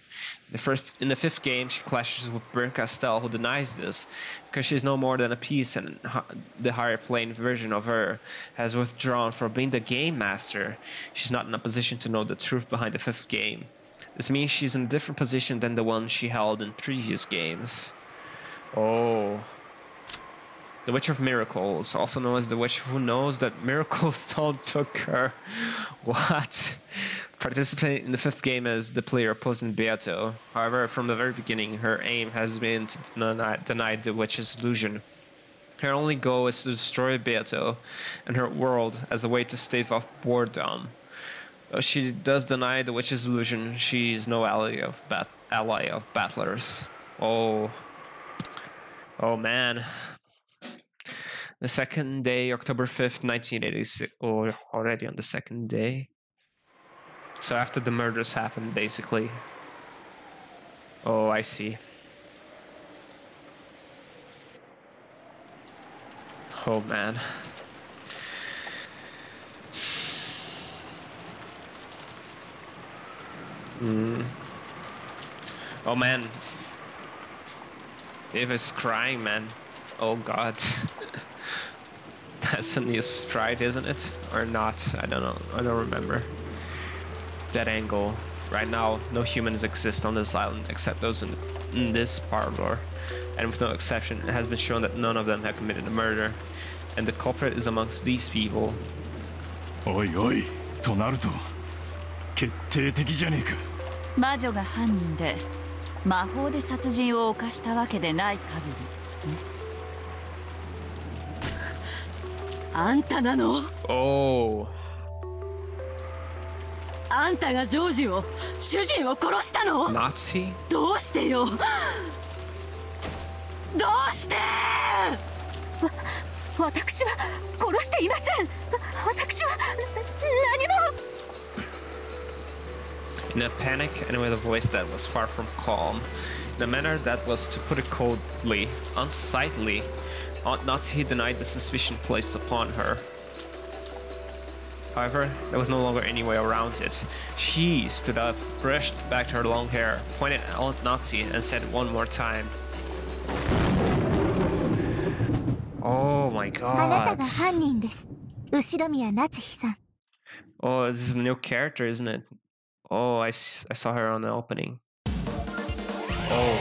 Speaker 1: The first, in the fifth game, she clashes with Bernkastel, who denies this, because she's no more than a piece, and the higher plane version of her has withdrawn from being the game master. She's not in a position to know the truth behind the fifth game. This means she's in a different position than the one she held in previous games. Oh. The Witch of Miracles, also known as the witch who knows that miracles [laughs] don't occur. What? Participating in the fifth game as the player opposing Beato. However, from the very beginning, her aim has been to deny, deny the witch's illusion. Her only goal is to destroy Beato and her world as a way to stave off boredom. Though she does deny the witch's illusion, she is no ally of bat ally of Battler's. Oh, oh man. The second day, October 5th, 1986, or already on the second day. So after the murders happened, basically. Oh, I see. Oh man. Hmm. Oh man. Eve crying, man. Oh god. [laughs] That's a new sprite, isn't it? Or not? I don't know. I don't remember. That angle. Right now, no humans exist on this island except those in, in this parlor. And with no exception, it has been shown that none of them have committed a murder. And the culprit is amongst these people.
Speaker 7: Oi, oi, となると決定的じゃねえか
Speaker 3: 魔女が犯人で 魔法で殺人を犯したわけでない限り。ねあんたなの
Speaker 1: ？Oh.
Speaker 3: あんたがジョージを主人を殺したの
Speaker 1: ？Nazi?
Speaker 3: どうしてよ？どうして？わ私は殺していません。私は何も
Speaker 1: in a panic and with a voice that was far from calm, in a manner that was, to put it coldly, unsightly. Ought not he denied the suspicion placed upon her. However, there was no longer any way around it. She stood up, brushed back her long hair, pointed at Natsuhi, and said one more time. Oh my god. Oh, this is a new character, isn't it? Oh, I, I saw her on the opening. Oh.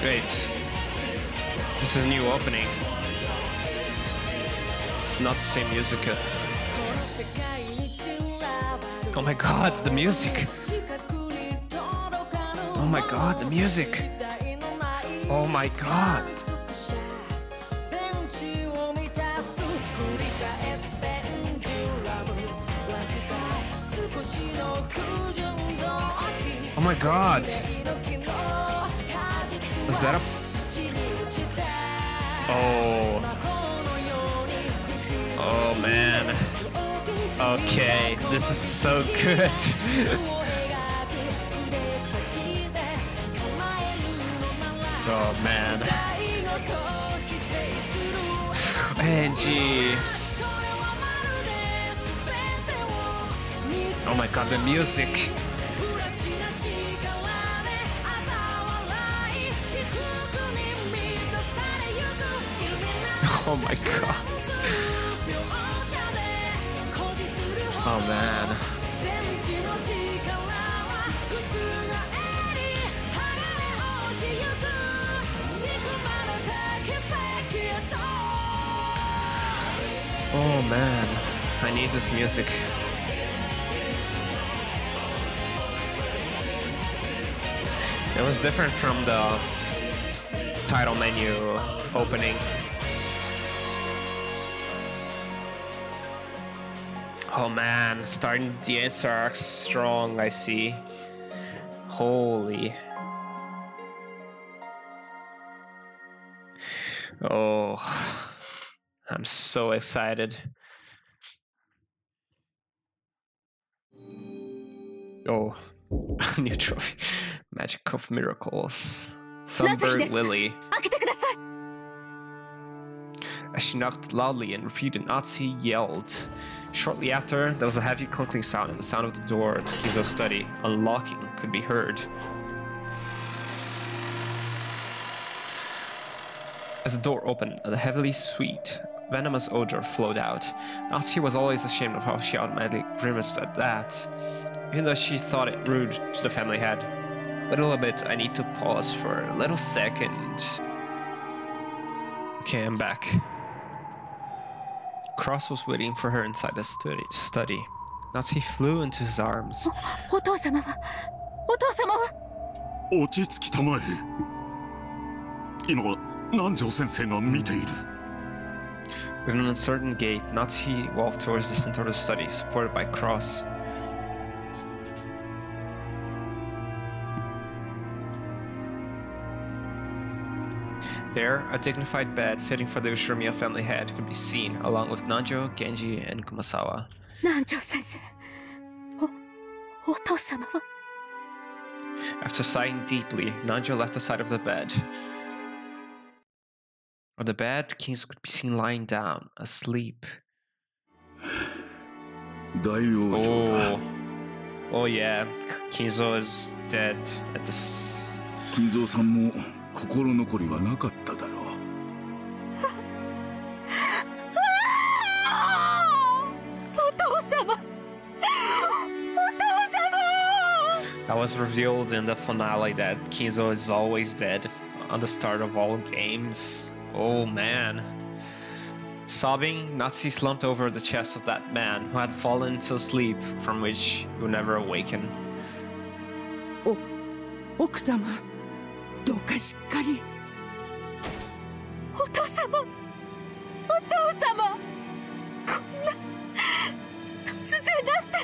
Speaker 1: Great. This is a new opening. Not the same music. Oh my god, the music! Oh my god, the music! Oh my god! Oh my god! Was that a. Oh. Oh man. Okay, this is so good. [laughs] oh man. [laughs] Ange. Oh my god, the music. [laughs] Oh my god. Oh man. Oh man. I need this music. It was different from the title menu opening. Oh man, starting the SRX strong, I see. Holy. Oh, I'm so excited. Oh, [laughs] New trophy. Magic of Miracles. Thumber Lily. As she knocked loudly and repeated, Natsuhi yelled. Shortly after, there was a heavy clinking sound and the sound of the door to Kinzo's study, unlocking, could be heard. As the door opened, a heavily sweet, venomous odor flowed out. Natsuhi was always ashamed of how she automatically grimaced at that even though she thought it rude to the family head. But a little bit, I need to pause for a little second. Okay, I'm back. Krauss was waiting for her inside the study. study. Natsuhi flew into his arms.
Speaker 3: Oh, o Otosama wa... Otosama wa...
Speaker 7: 落ち着きたまえ今南條先生が見ている
Speaker 1: With an uncertain gait, Natsuhi walked towards the center of the study, supported by Krauss. There, a dignified bed fitting for the Ushiromiya family head could be seen, along with Nanjo, Genji, and Kumasawa.
Speaker 3: Nanjo sensei, o, Oto-sama.
Speaker 1: After sighing deeply, Nanjo left the side of the bed. On the bed, Kinzo could be seen lying down, asleep. oh. oh yeah, Kinzo is dead at this...
Speaker 7: Kinzo-san 心残りはなかっただろう [laughs]
Speaker 1: That was revealed in the finale that Kinzo is always dead on the start of all games. Oh man. Sobbing, Natsu slumped over the chest of that man who had fallen into sleep from which he would never awaken.
Speaker 8: 奥様 どうかしっかり
Speaker 3: お父様お父様こんな突然なんて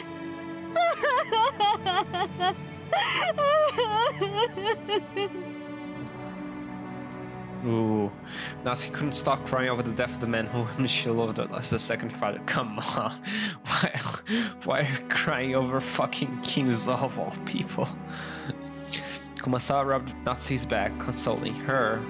Speaker 1: Ooh. Natsuhi couldn't stop crying over the death of the man whom [laughs] she loved as the second father. Come on. [laughs] Why, why are you crying over fucking kings of all people? Kumasawa rubbed Natsu's back, consoling her.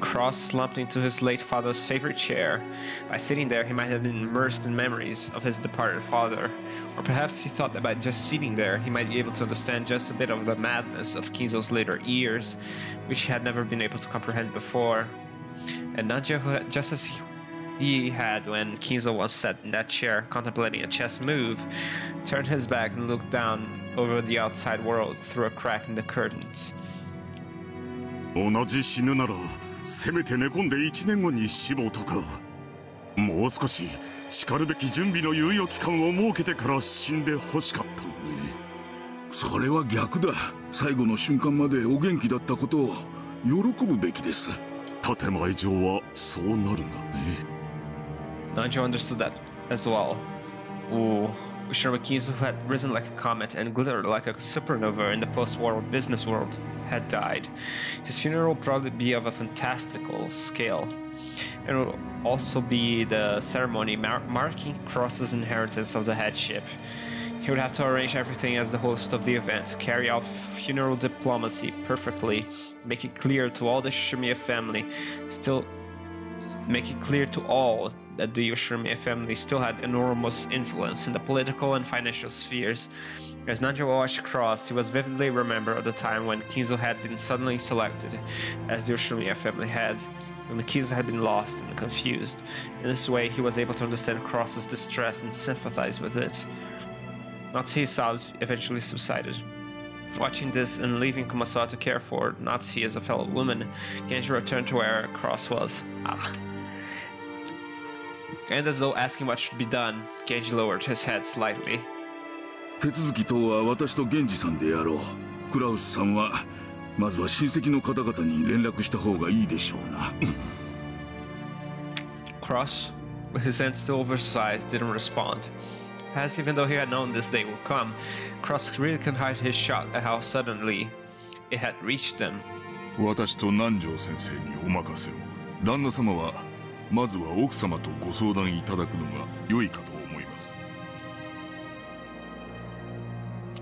Speaker 1: Krauss slumped into his late father's favorite chair. By sitting there, he might have been immersed in memories of his departed father. Or perhaps he thought that by just sitting there, he might be able to understand just a bit of the madness of Kinzo's later years, which he had never been able to comprehend before. And Nanjo, just as he, he had when Kinzo was sat in that chair contemplating a chess move, turned his back and looked down over the outside world through a crack in the curtains.
Speaker 7: 同じ死ぬならせめて寝込んで1年後に死亡とかもう少ししかるべき準備の猶予期間を設けてから死んでほしかったのにそれは逆だ最後の瞬間までお元気だったことを喜ぶべきです建前上はそうなるがね
Speaker 1: Nanjo understood that as well. Ooh, Ushiromiya who had risen like a comet and glittered like a supernova in the post-war business world, had died. His funeral would probably be of a fantastical scale. It would also be the ceremony mar- marking Krauss's inheritance of the headship. He would have to arrange everything as the host of the event, carry out funeral diplomacy perfectly, make it clear to all the Shimiya family, still make it clear to all that the Ushiromiya family still had enormous influence in the political and financial spheres. As Nanjo watched Krauss, he was vividly remembered of the time when Kinzo had been suddenly selected as the Ushiromiya family head, when Kinzo had been lost and confused. In this way, he was able to understand Krauss's distress and sympathize with it. Natsu's sobs eventually subsided. Watching this and leaving Kumasawa to care for Natsu as a fellow woman, Genji returned to where Krauss was. Ah and as though asking what should be done, Genji lowered his head slightly. Krauss, with his hand still over his eyes, didn't respond. As even though he had known this day would come, Krauss really couldn't hide his shock at how suddenly it had reached them.
Speaker 7: 私と南條先生にお任せを。旦那様はまずは奥様とご相談いただくのが良いかと思います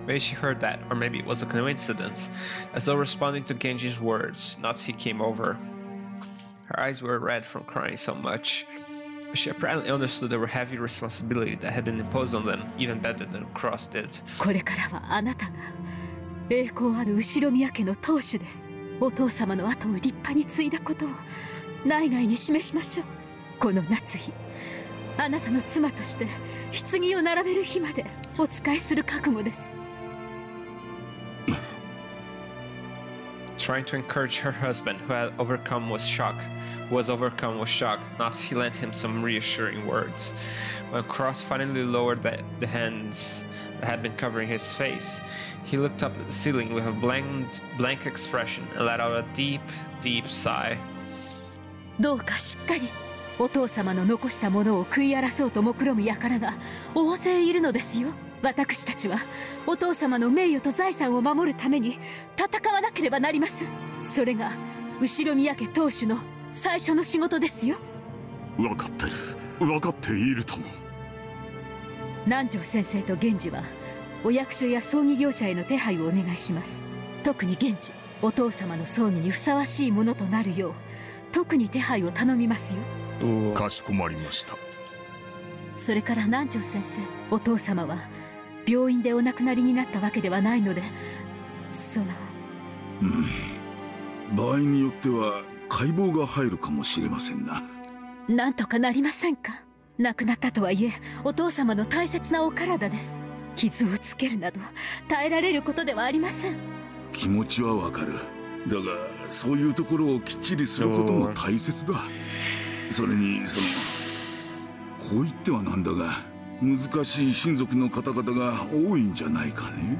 Speaker 1: Maybe she heard that, or maybe it was a coincidence. As though responding to Genji's words, Natsuki came over. Her eyes were red from crying so much. She apparently understood the heavy responsibility that had been imposed on them even better than Cross did.
Speaker 9: これからはあなたが栄光ある後ろ宮家の当主ですお父様の後を立派に継いだことを内外に示しましょうこの夏日あなたの妻として棺を並べる日までお仕えする覚悟です
Speaker 1: Trying to encourage her husband, who had overcome with shock, was overcome with shock, Natsuki lent him some reassuring words. When Cross finally lowered the, the hands that had been covering his face, he looked up at the ceiling with a blank, blank expression and let out a deep, deep sigh.
Speaker 9: どうかしっかりお父様の残したものを食い荒らそうと目論む輩が大勢いるのですよ。私たちはお父様の名誉と財産を守るために戦わなければなりませんそれが後ろ宮家当主の最初の仕事ですよ。
Speaker 7: 分かってる。分かっているとも。
Speaker 9: 南條先生と源氏はお役所や葬儀業者への手配をお願いします。特に源氏お父様の葬儀にふさわしいものとなるよう特に手配を頼みますよ
Speaker 1: Ooh.
Speaker 7: かしこまりました。
Speaker 9: それから南條先生お父様は病院でお亡くなりになったわけではないのでその。
Speaker 3: 場合によっては解剖が入るかもしれませんな。
Speaker 9: なんとかなりませんか？亡くなったとはいえお父様の大切なお体です。傷をつけるなど耐えられることではありません。
Speaker 3: 気持ちはわかる。だがそういうところをきっちりすることも大切だそれにそのこう言ってはなんだが難しい親族の方々が多いんじゃないかね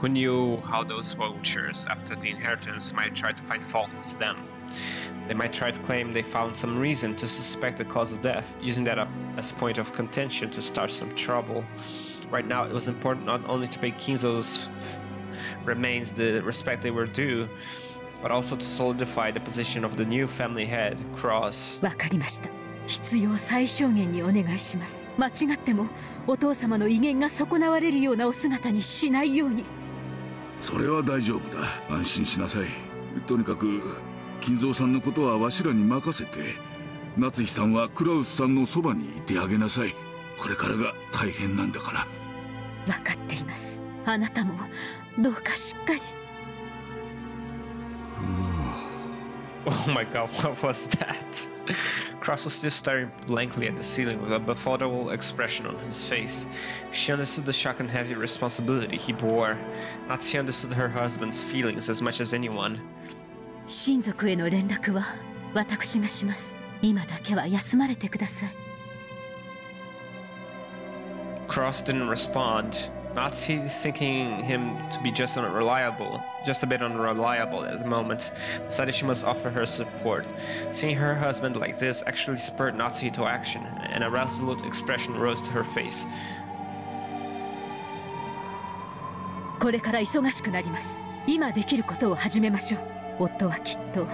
Speaker 1: Who knew how those vultures, after the inheritance, might try to find fault with them? They might try to claim they found some reason to suspect the cause of death, using that up as point of contention to start some trouble. Right now, it was important not only to pay Kinzo's remains the respect they were due, but also to solidify the position of the new family head, Cross.
Speaker 9: わかりました。必要最小限にお願いします。間違ってもお父様の威厳が損なわれるようなお姿にしないように。
Speaker 3: それは大丈夫だ。安心しなさい。とにかく金蔵さんのことはわしらに任せて夏日さんはクラウスさんのそばにいてあげなさい。これからが大変なんだから。
Speaker 9: 分かっています。あなたもどうかしっかり [laughs]
Speaker 1: Oh my god, [laughs] what was that? [laughs] Krauss was still staring blankly at the ceiling with a befuddled expression on his face. She understood the shock and heavy responsibility he bore. Natsuhi understood her husband's feelings as much as anyone.
Speaker 9: 親族への連絡は私がします。今だけは休まれてください。
Speaker 1: Krauss didn't respond. Nazi thinking him to be just unreliable, just a bit unreliable at the moment, decided she must offer her support. Seeing her husband like this actually spurred Nazi to action, and a resolute expression rose to her face.
Speaker 9: これから忙しくなります今できることを始めましょう夫はきっと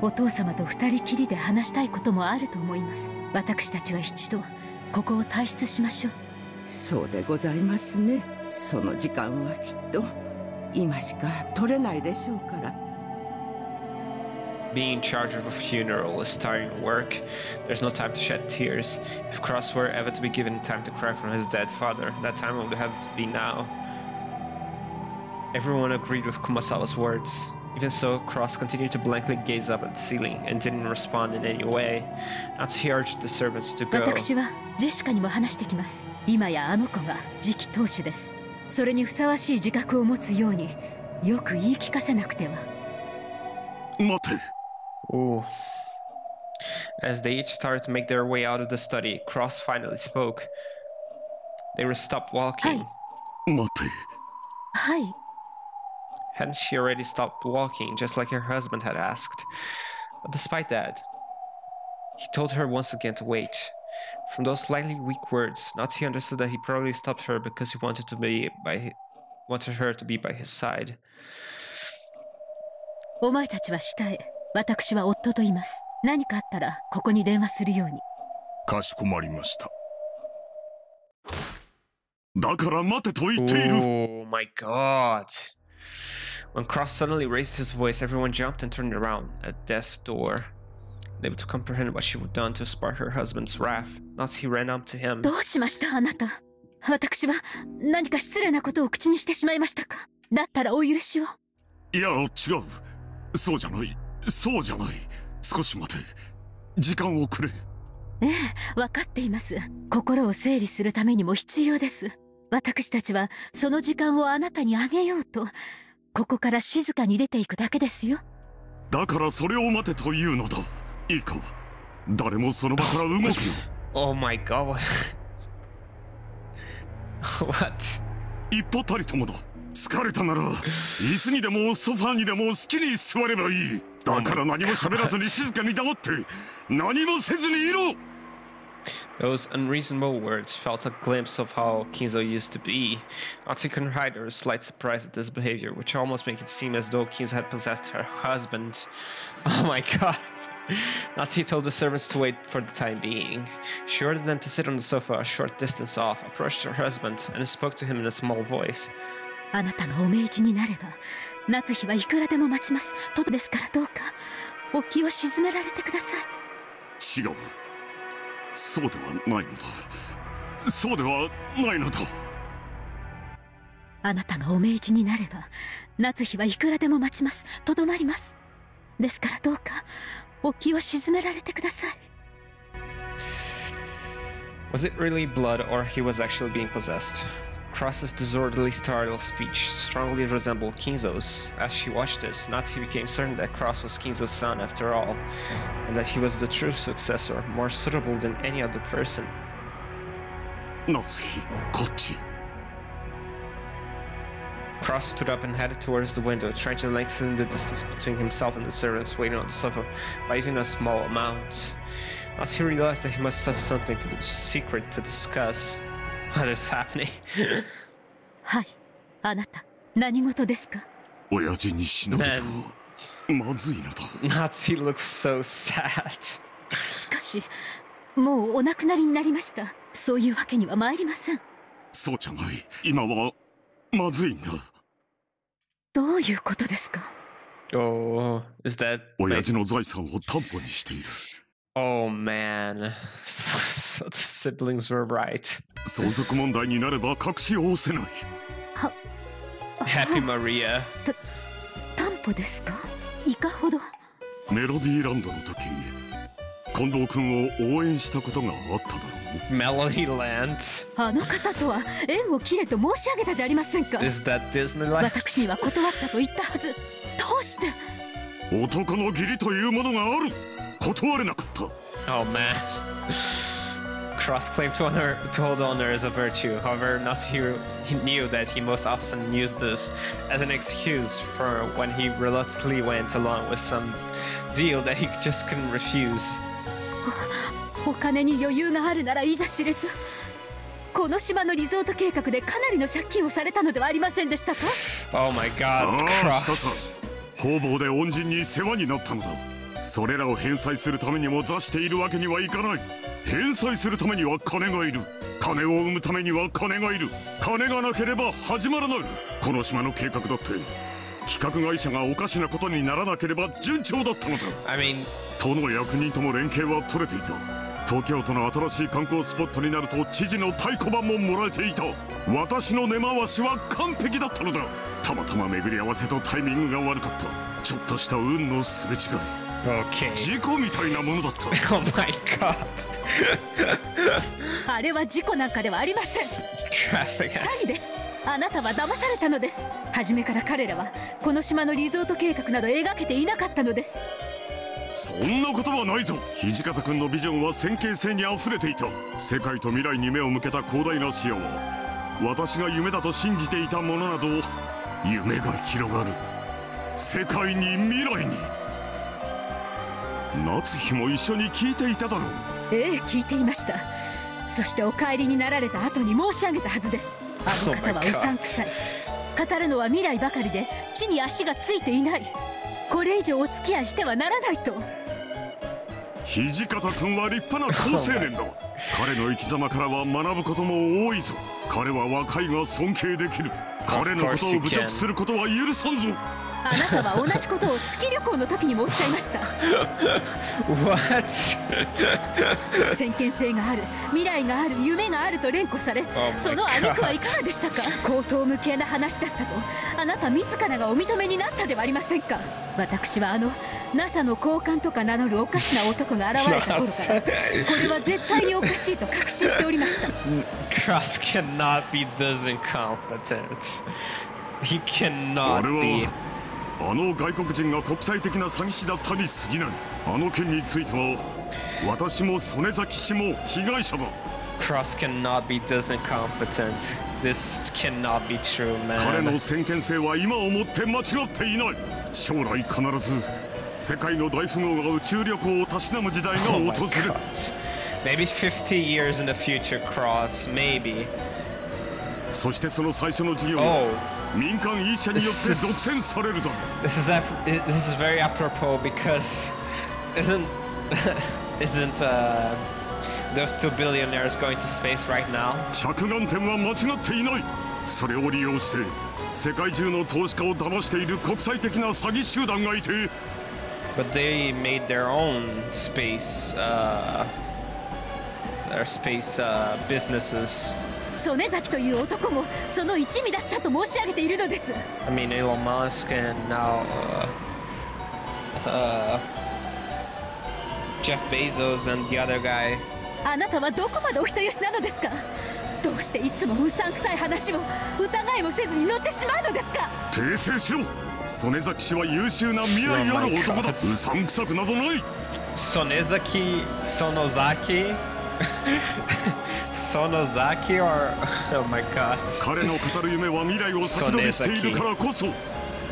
Speaker 9: お父様と二人きりで話したいこともあると思います私たちは一度ここを退出しましょう
Speaker 8: そうでございますねその時間はきっと今しか取れないでしょうから
Speaker 1: Being in charge of a funeral is tiring work. There's no time to shed tears. If Cross were ever to be given time to cry for his dead father, that time would have to be now. Everyone agreed with Kumasawa's words. Even so, Krauss continued to blankly gaze up at the ceiling and didn't respond in any way. As he urged the servants to go,
Speaker 9: 私はジェシカにも話してきます。今やあの子が次期当主です。それにふさわしい自覚を持つようによく言い聞かせなくては。
Speaker 7: 待て。
Speaker 1: おお。As they each started to make their way out of the study, Krauss finally spoke. They were stopped walking. はい。
Speaker 7: 待て。
Speaker 9: はい。
Speaker 1: Hadn't she already stopped walking, just like her husband had asked? But despite that, he told her once again to wait. From those slightly weak words, Natsuki understood that he probably stopped her because he wanted to be by, hi- wanted her to be by his side.
Speaker 9: お前たちは下へ私は夫と言います何かあったらここに電話するように
Speaker 7: かしこまりましただから待てと言っている
Speaker 1: Oh my god. When Cross suddenly raised his voice, everyone jumped and turned around at death's door. Unable to comprehend what she had done to spark her husband's wrath, Nazi ran up to him.
Speaker 9: どうしましたあなた私は何か失礼なことを口にしてしまいましたかだったらお許しを
Speaker 7: いや違うそうじゃないそうじゃない少し待て時間をくれ
Speaker 9: ええ分かっています心を整理するためにも必要です私たちはその時間をあなたにあげようとここから静かに出ていくだけですよ。
Speaker 7: だからそれを待てというのだ。いいか誰もその場から動くな [laughs]
Speaker 1: Oh my god. [laughs] what?
Speaker 7: 一歩たりともだ。疲れたなら椅子にでもソファーにでも好きに座ればいい。だから何も喋らずに静かに黙って何もせずにいろ
Speaker 1: Those unreasonable words felt a glimpse of how Kinzo used to be. Otsukan Rider was slight surprise at this behavior, which almost made it seem as though Kinzo had possessed her husband. [laughs] Oh my god. Natsuhi told the servants to wait for the time being. She ordered them to sit on the sofa a short distance off, approached her husband, and spoke to him in a small voice.
Speaker 9: あなたのお命じになれば夏日はいくらでも待ちますとですからどうかお気を沈められてください
Speaker 7: 違うそうではないのだ。そうではないのだ。
Speaker 9: あなたのお命じになれば夏日はいくらでも待ちます。とどまります。ですからどうかお気を沈められてください。
Speaker 1: Was it really blood or he was actually being possessed? Krauss's disorderly style of speech strongly resembled Kinzo's. As she watched this, Natsu became certain that Krauss was Kinzo's son after all, and that he was the true successor, more suitable than any other person.
Speaker 7: Natsu,
Speaker 1: Krauss stood up and headed towards the window, trying to lengthen the distance between himself and the servants waiting on the sofa by even a small amount. As he realized that he must have something to the secret to discuss, What is happening?
Speaker 9: はい。あなた何事ですか？
Speaker 7: 親父に死なれてはまずいのだ
Speaker 1: Nazi looks so sad.
Speaker 9: しかしもうお亡くなりになりました。そういうわけには参りません。
Speaker 7: そうじゃない。今はまずいんだ。
Speaker 9: どういうことですか
Speaker 1: ？Oh, is that
Speaker 7: 親父の財産を担保にしている
Speaker 1: Oh man. So, so the siblings were right.
Speaker 7: 相続問題になれば隠しおせない
Speaker 1: Happy Maria.
Speaker 9: 担保ですかいかほど
Speaker 7: メロディーランドの時近藤君を応援したことがあっただろ
Speaker 1: Melody Land.
Speaker 9: あの方とは縁を切れと申し上げたじゃありませんか
Speaker 1: Is that Disneyland?
Speaker 9: 私には断ったと言ったはずどうして
Speaker 7: う男の義理というものがある断れなかった
Speaker 1: Oh man. Krauss claimed to, honor, to hold honor is a virtue. However, Natsuhiro knew that he most often used this as an excuse for when he reluctantly went along with some deal that he just couldn't refuse.
Speaker 9: お金に余裕があるならいざ知れずこの島のリゾート計画でかなりの借金をされたのではありませんでしたか
Speaker 1: Oh my god,
Speaker 7: Krauss! Ah,
Speaker 1: あ
Speaker 7: あ、ほぼで恩人に世話になったのだそれらを返済するためにも座しているわけにはいかない。返済するためには金がいる。金を生むためには金がいる。金がなければ始まらない。この島の計画だって企画会社がおかしなことにならなければ順調だったのだ。
Speaker 1: I mean,
Speaker 7: 都の役人とも連携は取れていた。東京都の新しい観光スポットになると知事の太鼓判ももらえていた。私の根回しは完璧だったのだ。たまたま巡り合わせとタイミングが悪かった。ちょっとした運のすれ違い
Speaker 1: okay.
Speaker 7: 事故みたいなものだった。[laughs]
Speaker 1: Oh my god. [laughs]
Speaker 9: あれは事故なんかではありません。詐欺です。あなたは騙されたのです。初めから彼らはこの島のリゾート計画など描けていなかったのです。
Speaker 7: そんなことはないぞ。土方君のビジョンは先見性にあふれていた。世界と未来に目を向けた広大な視野は私が夢だと信じていたものなど夢が広がる。世界に未来に夏日も一緒に聞いていただろう。
Speaker 9: ええ聞いていました。そしてお帰りになられた後に申し上げたはずです。あの方は
Speaker 1: Oh
Speaker 9: うさんくさい。語るのは未来ばかりで地に足がついていない。これ以上お付き合いしてはならないと。
Speaker 7: 土方君は立派な好青年だ。彼の生き様からは学ぶことも多いぞ。彼は若いが尊敬できる。彼のことを侮辱することは許さんぞ
Speaker 9: あなたは同じことを月旅行の時にもおっしゃいました
Speaker 1: What? [laughs]
Speaker 9: 先見性がある未来がある夢があると連呼され
Speaker 1: Oh
Speaker 9: その挙句はいかがでしたか？口頭無形な話だったとあなた自らがお認めになったではありませんか？私はあの NASA の高官とか名乗るおかしな男が現れた頃からこれは絶対におかしいと確信しておりました
Speaker 1: Cross cannot be this incompetent. He cannot
Speaker 7: 俺
Speaker 1: be.
Speaker 7: はあの外国人が国際的な詐欺師だったに過ぎないあの件については私も曽根崎氏も被害者だ
Speaker 1: Cross cannot be this incompetent. This cannot be true,
Speaker 7: 彼
Speaker 1: man.
Speaker 7: の先見性は今をもって間違っていない将来必ず世界の大富豪が宇宙旅行をたしなむ時代が
Speaker 1: Oh
Speaker 7: 訪れる
Speaker 1: god. Maybe 50 years in the future, Cross. Maybe.
Speaker 7: そしてその最初の事業
Speaker 1: Oh.
Speaker 7: は民間一社によって独占されるだろう
Speaker 1: This is af- i- this is very apropos because [laughs] isn't [laughs] isn't uh, those two billionaires going to space right now?
Speaker 7: 着眼点は間違っていないそれを利用して世界中の投資家を騙している国際的な詐欺集団がいて
Speaker 1: But they made their own space, uh, their space uh, businesses.
Speaker 9: 曽根崎という男もその一味だったと申し上げているのです。
Speaker 1: I mean, Elon Musk and now uh, uh, Jeff Bezos and the other guy.
Speaker 9: あなたはどこまでお人よしなのですか？どうしていつもうさんくさい話を疑いもせずに乗ってしまうのですか？
Speaker 7: 訂正しろ。曽根崎氏は優秀な未来ある男
Speaker 1: Oh
Speaker 7: だうさんくさくなどない。
Speaker 1: Sonezaki, Sonozaki, Sonozaki, or oh my god.
Speaker 7: 彼の語る夢は未来を先取りしているからこそ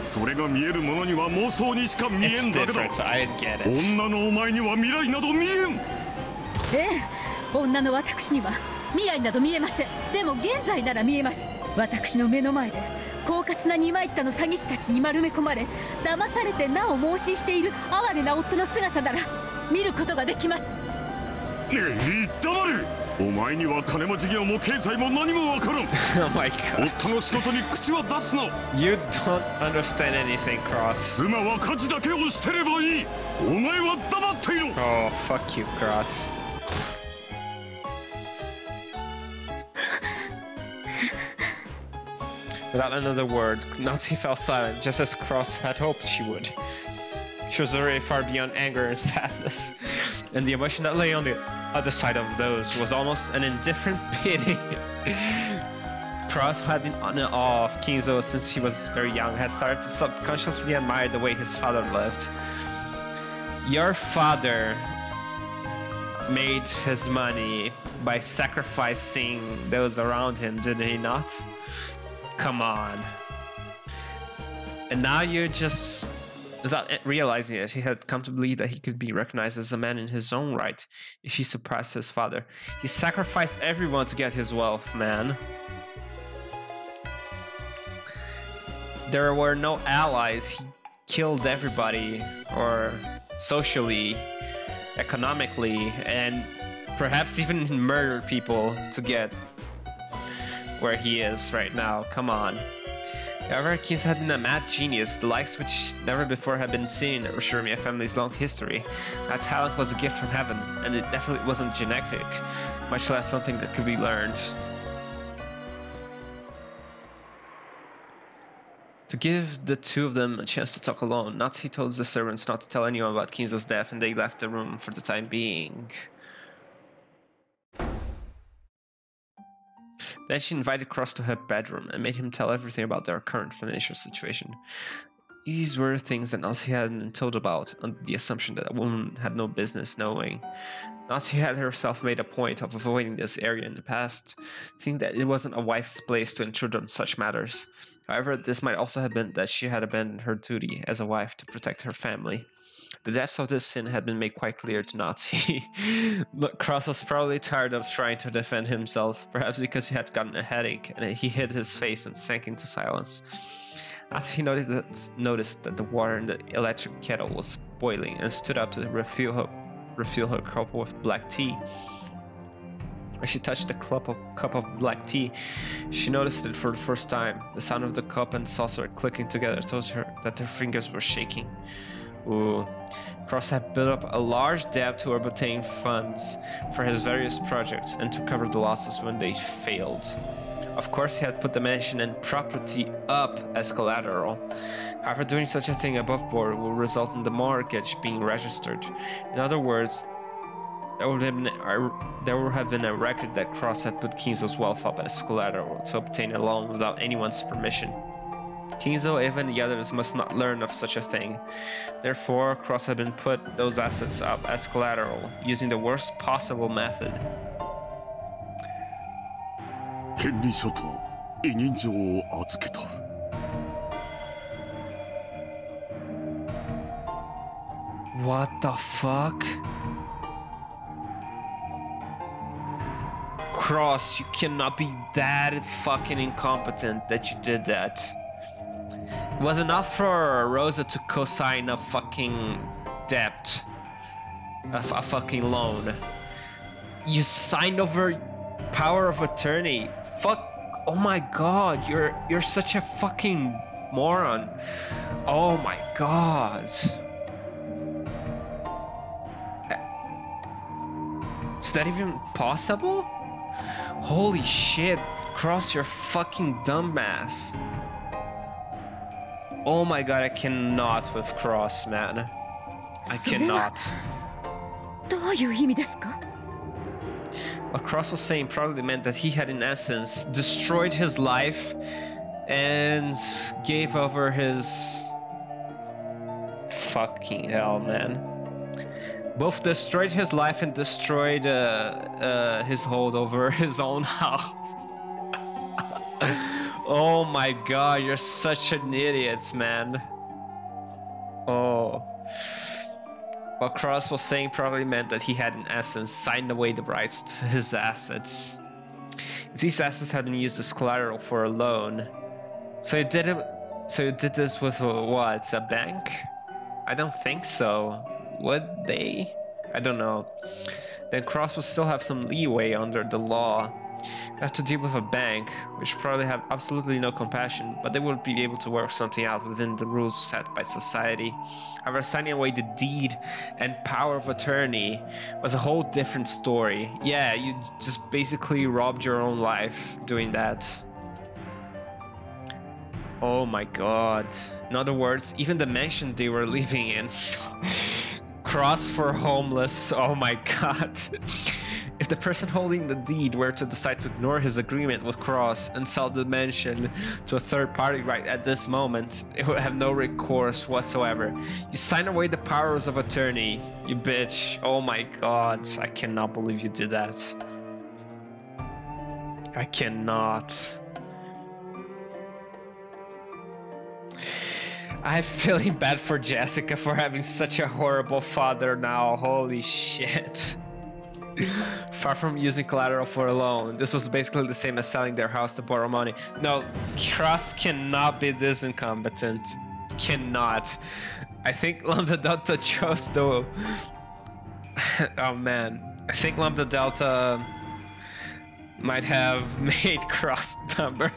Speaker 7: それが見えるものには妄想にしか見えんだけだ
Speaker 1: different. I get it.
Speaker 7: 女のお前には未来など見えん
Speaker 9: ええ女の私には未来など見えませんでも現在なら見えます私の目の前で狡猾な二枚舌の詐欺師たちに丸め込まれ騙されてなお盲信している哀れな夫の姿なら見ることができます
Speaker 7: ねえ言ったまる。お前には金も事業も経済も何も分からん。[laughs]
Speaker 1: Oh my God.
Speaker 7: 夫の仕事に口は出すな。
Speaker 1: You don't understand anything, Krauss.
Speaker 7: 妻は家事だけをしてればいい。お前は黙っていろ。
Speaker 1: Oh, fuck you, Krauss. Without another word, Natsuhi fell silent, just as Krauss had hoped she would. She was already far beyond anger and sadness, and the emotion that lay on it other side of those was almost an indifferent [laughs] pity. [laughs] Krauss who had been on and off Kinzo since he was very young, had started to subconsciously admire the way his father lived. Your father made his money by sacrificing those around him, did he not? Come on. And now you're just. Without realizing it, he had come to believe that he could be recognized as a man in his own right if he surpassed his father. He sacrificed everyone to get his wealth, man. There were no allies. He killed everybody, or socially, economically, and perhaps even [laughs] murdered people to get where he is right now. Come on. However, Kinzo had been a mad genius, the likes which never before had been seen in Ushiromiya family's long history. That talent was a gift from heaven, and it definitely wasn't genetic, much less something that could be learned. To give the two of them a chance to talk alone, Natsuhi told the servants not to tell anyone about Kinzo's death, and they left the room for the time being. Then she invited Krauss to her bedroom and made him tell everything about their current financial situation. These were things that Natsuhi hadn't been told about, under the assumption that a woman had no business knowing. Natsuhi had herself made a point of avoiding this area in the past, thinking that it wasn't a wife's place to intrude on such matters. However, this might also have been that she had abandoned her duty as a wife to protect her family. The depths of this sin had been made quite clear to Natsuhi. [laughs] Krauss was probably tired of trying to defend himself, perhaps because he had gotten a headache and he hid his face and sank into silence. As he noticed, noticed that the water in the electric kettle was boiling and stood up to refill her, refill her cup with black tea. As she touched the cup of, cup of black tea, she noticed it for the first time. The sound of the cup and saucer clicking together told her that her fingers were shaking. Ooh. Krauss had built up a large debt to obtain funds for his various projects and to cover the losses when they failed. Of course, he had put the mansion and property up as collateral. However, doing such a thing above board will result in the mortgage being registered. In other words, there would have been a, there would have been a record that Krauss had put Kinzo's wealth up as collateral to obtain a loan without anyone's permission. Kinzo, even and the others must not learn of such a thing. Therefore, Krauss had been put those assets up as collateral, using the worst possible method. What the fuck? Krauss, you cannot be that fucking incompetent that you did that. It was enough for Rosa to co-sign a fucking debt. A, a fucking loan. You signed over power of attorney. Fuck. Oh my god, you're you're such a fucking moron. Oh my god. Is that even possible? Holy shit, Krauss your fucking dumbass. Oh my god, I cannot with Krauss, man. I cannot. What Krauss was saying probably meant that he had, in essence, destroyed his life and gave over his. Fucking hell, man. Both destroyed his life and destroyed uh, uh, his hold over [laughs] his own house. [laughs] oh my god, you're such an idiot, man. Oh. What Krauss was saying probably meant that he had, in essence, signed away the rights to his assets. If these assets had been used as collateral for a loan, so you did it. So you did this with a, what? A bank? I don't think so. Would they? I don't know. Then Krauss would still have some leeway under the law. They have to deal with a bank, which probably have absolutely no compassion, but they would be able to work something out within the rules set by society. However, signing away the deed and power of attorney was a whole different story. Yeah, you just basically robbed your own life doing that. Oh my god. In other words, even the mansion they were [laughs] living in. [laughs] Krauss for homeless. Oh my [laughs] god. If the person holding the deed were to decide to ignore his agreement with Krauss and sell the mansion to a third party right at this moment, it would have no recourse whatsoever. You sign away the powers of attorney, you bitch. Oh my god, I cannot believe you did that. I cannot. I'm feeling bad for Jessica for having such a horrible father now. Holy shit. [laughs] Far from using collateral for a loan, this was basically the same as selling their house to borrow money. No, Krauss cannot be this incompetent. Cannot. I think Lambdadelta chose the. [laughs] oh man. I think Lambdadelta might have [laughs] made Krauss dumber.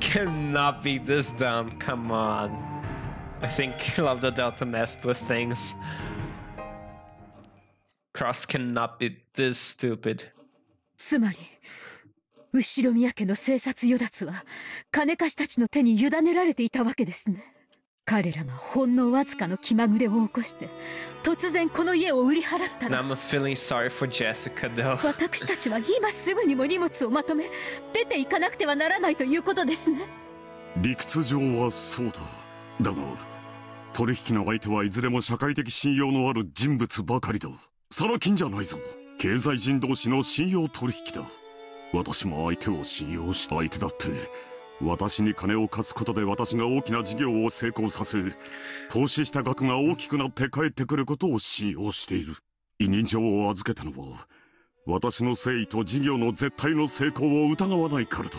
Speaker 1: cannot be this dumb. Come on. I think Lambdadelta messed with things. Cross cannot be this stupid.
Speaker 9: つまり後ろ宮家の生殺与奪は金貸したちの手に委ねられていたわけですね彼らがほんのわずかの気まぐれを起こして突然この家を売り払ったら
Speaker 1: I'm feeling sorry for Jessica though. [laughs]
Speaker 9: 私たちは今すぐにも荷物をまとめ出ていかなくてはならないということですね
Speaker 7: 理屈上はそうだだが取引の相手はいずれも社会的信用のある人物ばかりだサラ金じゃないぞ。経済人同士の信用取引だ。私も相手を信用した相手だって。私に金を貸すことで私が大きな事業を成功させ投資した額が大きくなって帰ってくることを信用している。委任状を預けたのは私の誠意と事業の絶対の成功を疑わないからだ。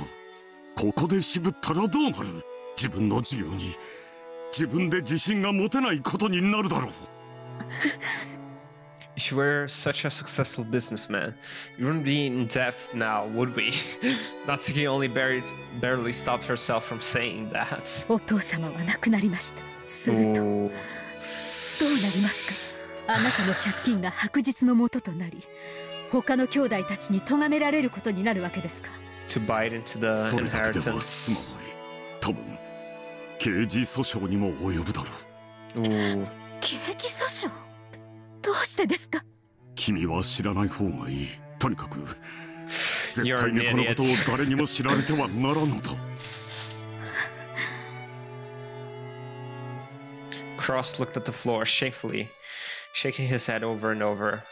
Speaker 7: ここで渋ったらどうなる？自分の事業に。自分で自信が持てないことになるだろう。
Speaker 1: If you were such a successful businessman, you wouldn't be in debt now, would we? Natsuki only barely, barely stopped herself from saying that.
Speaker 9: お父様は亡くなりましたするとどうなりますかあなたの借金が白日のもととなり他の兄弟たちに咎められることになるわけですか
Speaker 1: To bite into the
Speaker 7: それだけでは
Speaker 1: inheritance.
Speaker 7: 済まない多分刑事訴訟にも及ぶだろう.
Speaker 9: 刑事訴訟どうしてですか
Speaker 7: 君は知らない方がいいとにかく絶対にこのことを誰にも知られてはならぬと
Speaker 1: Krauss looked at the floor shamefully, shaking his head over and over.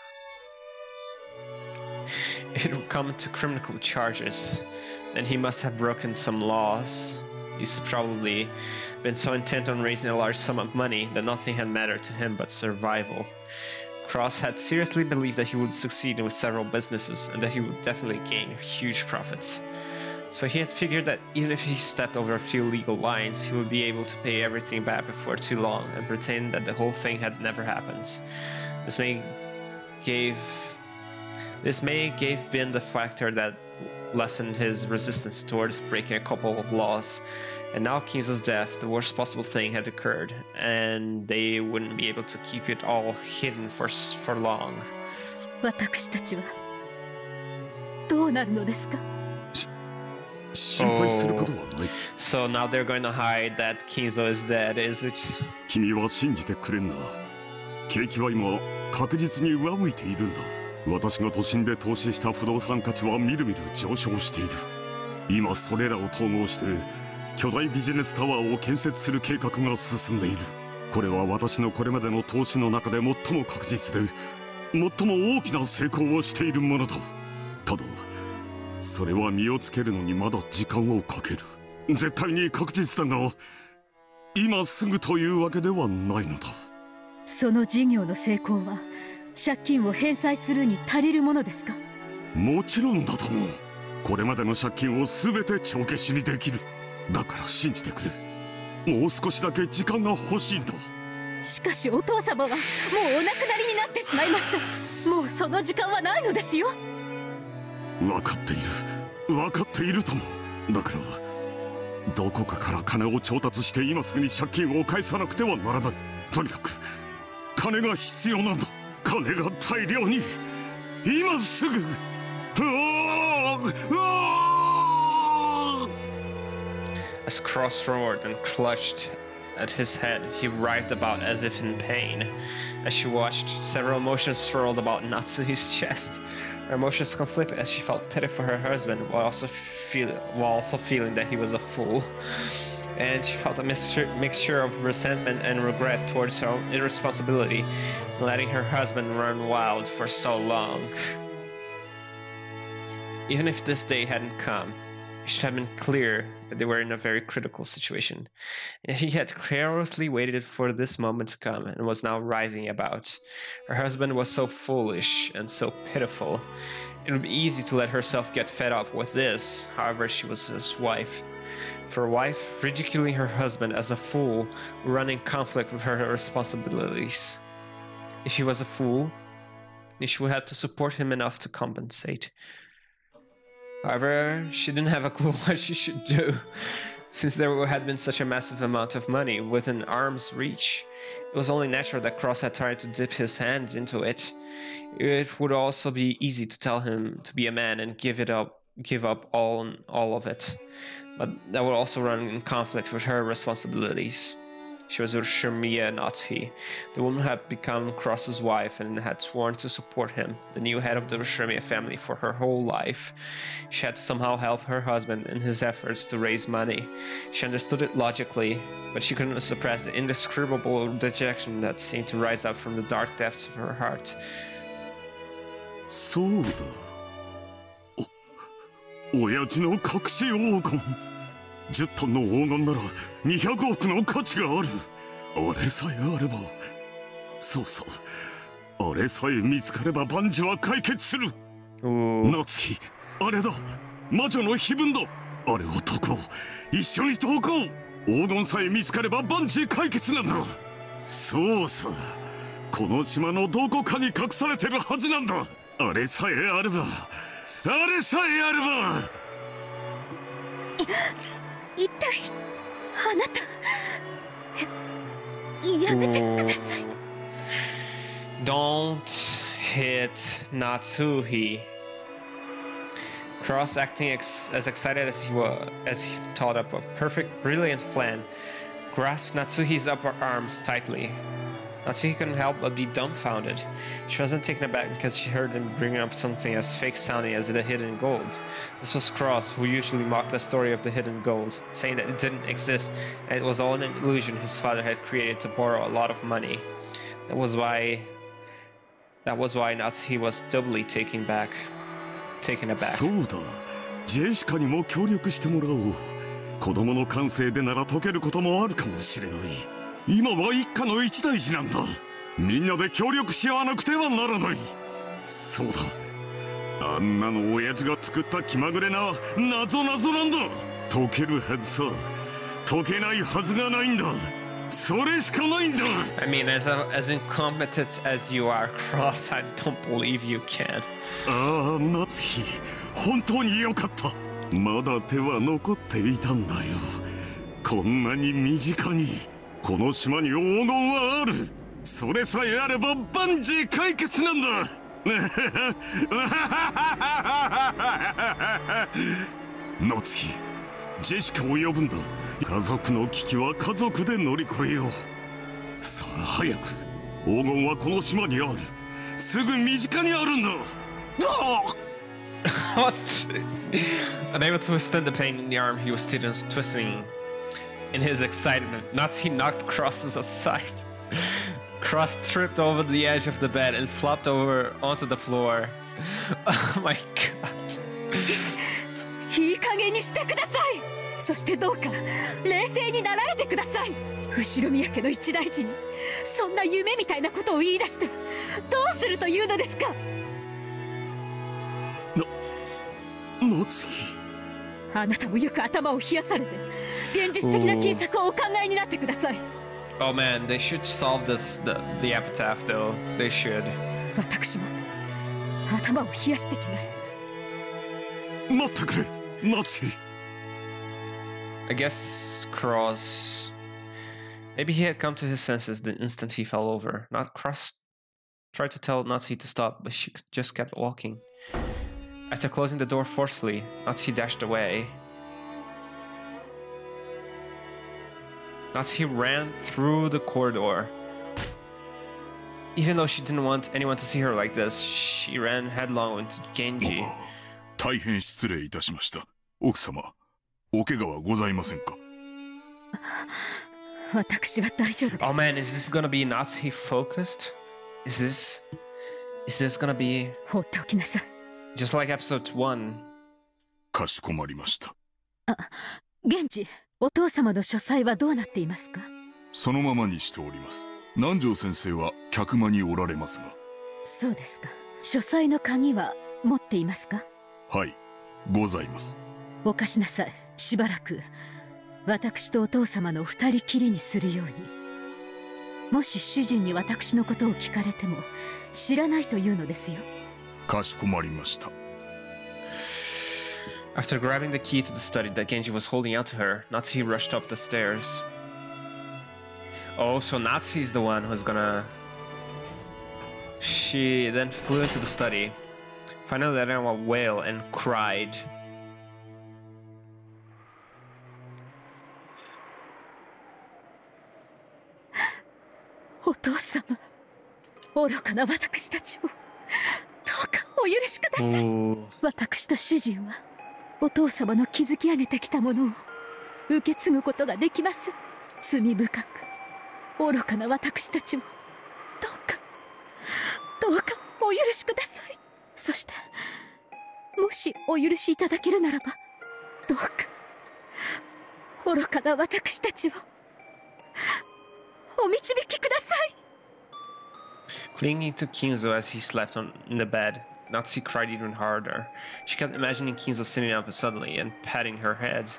Speaker 1: It would come to criminal charges, and he must have broken some laws. He's probably been so intent on raising a large sum of money that nothing had mattered to him but survival. Krauss had seriously believed that he would succeed with several businesses and that he would definitely gain huge profits. So he had figured that even if he stepped over a few legal lines, he would be able to pay everything back before too long and pretend that the whole thing had never happened. This may gave this may gave Ben the factor that lessened his resistance towards breaking a couple of laws. And now Kinzo's death, the worst possible thing had occurred, and they wouldn't be able to keep it all hidden for for long.
Speaker 9: 私たちはどうなるのですか
Speaker 7: 心配することはない
Speaker 1: So now they're going to hide that Kinzo is dead, is it?
Speaker 7: 君は信じてくれんな景気は今確実に上向いているんだ私が都心で投資した不動産価値はみるみる上昇している今それらを統合して巨大ビジネスタワーを建設する計画が進んでいる。これは私のこれまでの投資の中で最も確実で最も大きな成功をしているものだ。ただそれは身をつけるのにまだ時間をかける。絶対に確実だが今すぐというわけではないのだ。
Speaker 9: その事業の成功は借金を返済するに足りるものですか？
Speaker 7: もちろんだと思う。これまでの借金を全て帳消しにできるだから信じてくれ。もう少しだけ時間が欲しいんだ
Speaker 9: しかしお父様はもうお亡くなりになってしまいました。もうその時間はないのですよ。
Speaker 7: 分かっている。分かっているとも。だからどこかから金を調達して今すぐに借金を返さなくてはならない。とにかく金が必要なんだ。金が大量に。今すぐ。うわー。うわー
Speaker 1: As Krauss roared and clutched at his head, he writhed about as if in pain. As she watched, several emotions swirled about Natsuhi's chest. Her emotions conflicted as she felt pity for her husband while also, feel, while also feeling that he was a fool. And she felt a mixture, mixture of resentment and regret towards her own irresponsibility in letting her husband run wild for so long. Even if this day hadn't come, it should have been clear they were in a very critical situation. And [laughs] he had carelessly waited for this moment to come and was now writhing about. Her husband was so foolish and so pitiful. It would be easy to let herself get fed up with this, however, she was his wife. For a wife, ridiculing her husband as a fool would run in conflict with her responsibilities. If he was a fool, she would have to support him enough to compensate. However, she didn't have a clue [laughs] what she should do. Since there had been such a massive amount of money within arm's reach, it was only natural that Krauss had tried to dip his hands into it. It would also be easy to tell him to be a man and give it up, give up all all of it, but that would also run in conflict with her responsibilities. She was with Shemaiah, not he. The woman had become Krauss's wife and had sworn to support him, the new head of the Ushiromiya family, for her whole life. She had somehow helped her husband in his efforts to raise money. She understood it logically, but she couldn't suppress the indescribable dejection that seemed to rise up from the dark depths of her heart.
Speaker 7: そうだお親父の隠し黄金10トンの黄金なら200億の価値がある。あれさえあれば。そうそう。あれさえ見つかれば万事は解決する。夏日あれだ。魔女の碑文だ。あれを解こう。一緒に解こう。黄金さえ見つかれば万事解決なんだ。そうさこの島のどこかに隠されてるはずなんだ。あれさえあれば。あれさえあれば
Speaker 9: 一体あなたやめてください
Speaker 1: Don't hit Natsuhi. Krauss acting ex as excited as he was as he thought up a perfect brilliant plan, grasped Natsuhi's upper arms tightly. Natsuhi couldn't help but be dumbfounded. She wasn't taken aback because she heard him bring up something as fake sounding as the hidden gold. This was Krauss, who usually mocked the story of the hidden gold, saying that it didn't exist and it was all an illusion his father had created to borrow a lot of money. That was why that was why Natsuhi was doubly taken back taken aback.
Speaker 7: そうだ。ジェシカにも協力してもらおう。子供の感性でなら解けることもあるかもしれない。今は一家の一大事なんだ。みんなで協力し合わなくてはならない。そうだ。あんなの親父が作った気まぐれな謎謎なんだ。解けるはずさ。解けないはずがないんだ。それしかないんだ。
Speaker 1: I mean, as a, as incompetent as you are, Cross, I don't believe you can.
Speaker 7: ああ夏日。本当によかった。まだ手は残っていたんだよ。こんなに身近にこの島に黄金はある。それさえあれば万事解決なんだ。[laughs] 夏日ジェシカを呼ぶんだ。家族の危機は家族で乗り越えよう。さあ早く黄金はこの島にある。すぐ身近にあるんだ。[laughs]
Speaker 1: What? Unable to withstand the pain in the arm, he was still twisting. In his excitement, Natsuhi knocked Crosses aside. Cross tripped over the edge of the bed and flopped over onto the floor. Oh my god.
Speaker 9: いい加減にしてくださいそしてどうか冷静になられてください後宮家の一大事にそんな夢みたいなことを言い出してどうするというのですか
Speaker 7: 夏日
Speaker 9: あなたもよく頭を冷やされて現実的な金策をお考えになってください
Speaker 1: Oh man, they should solve this the, the epitaph though. They should.
Speaker 9: 私も頭を冷やしてきます
Speaker 7: 待ってくれ夏日
Speaker 1: I guess Cross. Maybe he had come to his senses the instant he fell over. Not Cross tried to tell Natsuhi to stop, but she just kept walking. After closing the door forcefully, Natsuhi dashed away. Natsuhi ran through the corridor. Even though she didn't want anyone to see her like this, she ran headlong into Genji.
Speaker 7: 大変失礼いたしました奥様お怪我はございませんか
Speaker 9: 私は大丈夫です
Speaker 1: Oh [laughs] man, is this gonna be Natsuhi focused? Is this is this gonna be
Speaker 9: 放っておきなさい
Speaker 1: Just like episode one?
Speaker 7: かしこまりました。
Speaker 9: 現地お父様の書斎はどうなっていますか？
Speaker 7: そのままにしております。南條先生は客間におられますが。
Speaker 9: そうですか。書斎の鍵は持っていますか？
Speaker 7: はい。ございます。
Speaker 9: お貸しなさい。しばらく。私とお父様の二人きりにするように。もし主人に私のことを聞かれても知らないというのですよ
Speaker 1: After grabbing the key to the study that Genji was holding out to her, Natsuhi rushed up the stairs. Oh, so Natsuhi's the one who's gonna. She then flew into the study, finally let out a wail, and cried. [gasps]
Speaker 9: お父様愚かな私たちをどう かお許しください私と主人はお父様の築き上げてきたものを受け継ぐことができます。罪深く。愚かな私たちをどうか。どうかお許しください。そしてもしお許しいただけるならば。どうか。愚かな私たちを。お導きください。
Speaker 1: Clinging to Kinzo as he slept on in the bed, Natsuhi cried even harder. She kept imagining Kinzo sitting up suddenly and patting her head.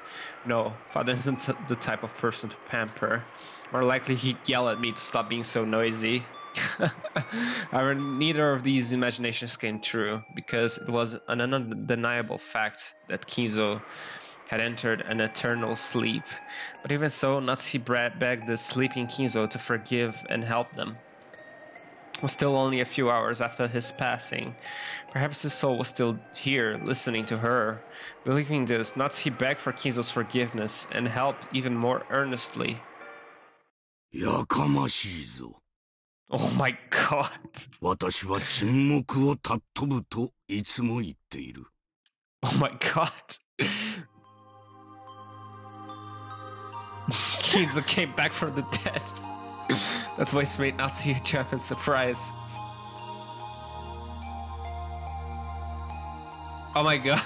Speaker 1: No, father isn't the type of person to pamper. More likely, he'd yell at me to stop being so noisy. [laughs] However, neither of these imaginations came true because it was an undeniable fact that Kinzo had entered an eternal sleep. But even so, Natsuhi begged the sleeping Kinzo to forgive and help them was still only a few hours after his passing. Perhaps his soul was still here, listening to her. Believing this, Natsuhi begged for Kinzo's forgiveness and help even more earnestly.
Speaker 10: Yakamashizo.
Speaker 1: Oh my god.
Speaker 10: 私は沈黙を尊ぶといつも言っている。
Speaker 1: Oh my god. [laughs] Kinzo came back from the dead. That voice made Natsuhi jump in surprise. Oh my god.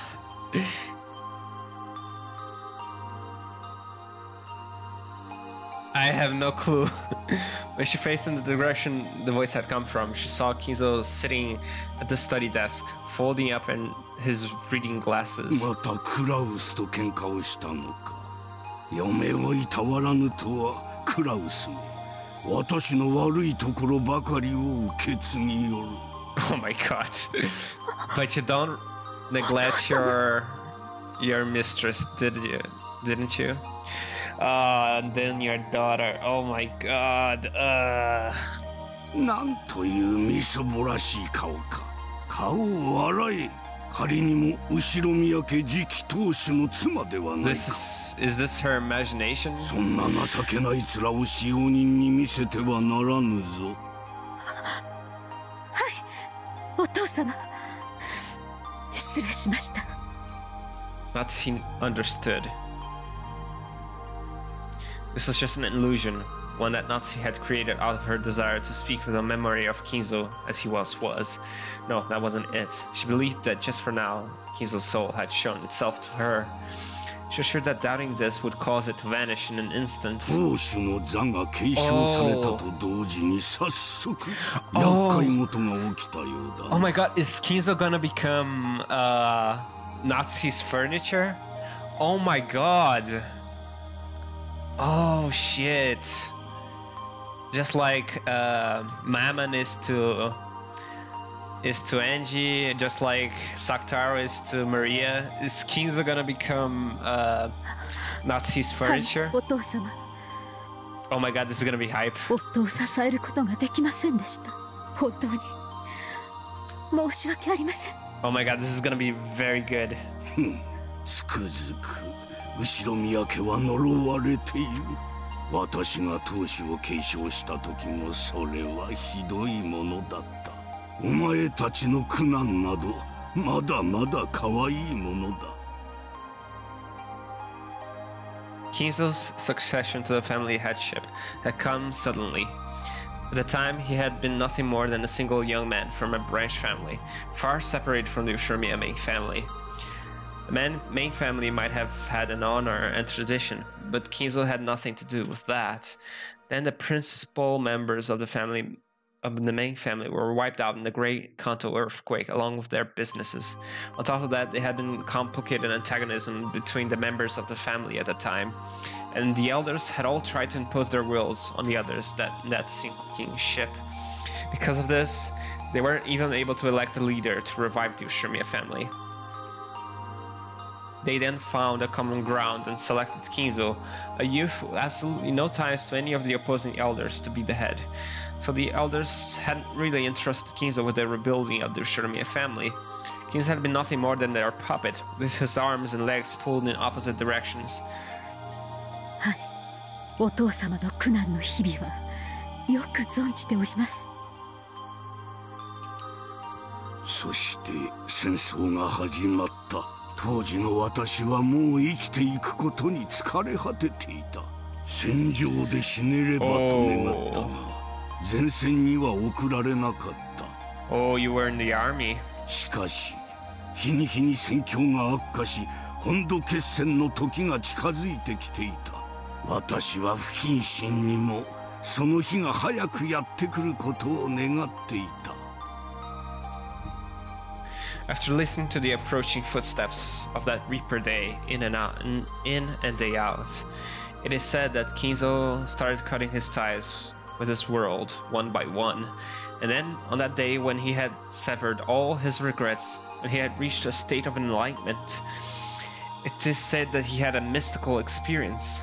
Speaker 1: I have no clue. [laughs] when she faced in the direction the voice had come from, she saw Kinzo sitting at the study desk, folding up in his reading glasses.
Speaker 10: またクラウスと喧嘩をしたのか。嫁をいたわらぬとはクラウスめ。私の悪いところばかりを受け継ぎよる。
Speaker 1: Oh my god. but you don't neglect your your mistress, did you? Didn't you? Uh, and then your daughter. Oh my god. Uh
Speaker 10: なんというみそぼらしい顔か。顔を洗え。仮にも後ろ宮家次期当主の妻ではないか。
Speaker 1: this is is this her imagination?
Speaker 10: そんな情けない面を使用人に見せてはならぬぞ。
Speaker 9: お父様失礼しました
Speaker 1: That's he understood. This was just an illusion, one that Natsuhi had created out of her desire to speak with the memory of Kinzo as he was was. No, that wasn't it. She believed that just for now, Kinzo's soul had shown itself to her. She was sure that doubting this would cause it to vanish in an instant.
Speaker 10: Oh. Oh.
Speaker 1: oh my god, is Kinzo gonna become uh, Nazi's furniture? Oh my god. Oh shit just like uh, Mammon is to is to Ange, just like Sakutaro is to Maria. His kings are gonna become uh,
Speaker 9: not his
Speaker 1: furniture. Oh my god, this is gonna be hype. Oh my god, this is gonna be very good. Hmm.
Speaker 10: つくづく後ろ見分けは呪われている。私が当主を継承した時もそれはひどいものだったお前たちの苦難などまだまだ可愛いものだ
Speaker 1: Kinzo's succession to the family headship had come suddenly. At the time, he had been nothing more than a single young man from a branch family, far separated from the Ushiromiya family. The main, main family might have had an honor and tradition, but Kinzo had nothing to do with that. Then the principal members of the family of the main family were wiped out in the Great Kanto earthquake along with their businesses. On top of that, there had been complicated antagonism between the members of the family at the time, and the elders had all tried to impose their wills on the others that that sinking ship. Because of this, they weren't even able to elect a leader to revive the Ushiromiya family. They then found a common ground and selected Kinzo, a youth with absolutely no ties to any of the opposing elders, to be the head. So the elders hadn't really entrusted Kinzo with the rebuilding of the Ushiromiya family. Kinzo had been nothing more than their puppet, with his arms and legs pulled in opposite directions.
Speaker 9: お父様の苦難の日々はよく存じております
Speaker 10: そして戦争が始まった当時の私はもう生きていくことに疲れ果てていた。戦場で死ねればと願ったが前線には送られなかった。
Speaker 1: Oh, you were in the army.
Speaker 10: しかし日に日に戦況が悪化し本土決戦の時が近づいてきていた。私は不謹慎にもその日が早くやってくることを願っていた
Speaker 1: After listening to the approaching footsteps of that Reaper day in and out, in and day out, it is said that Kinzo started cutting his ties with his world one by one, and then on that day when he had severed all his regrets and he had reached a state of enlightenment, it is said that he had a mystical experience.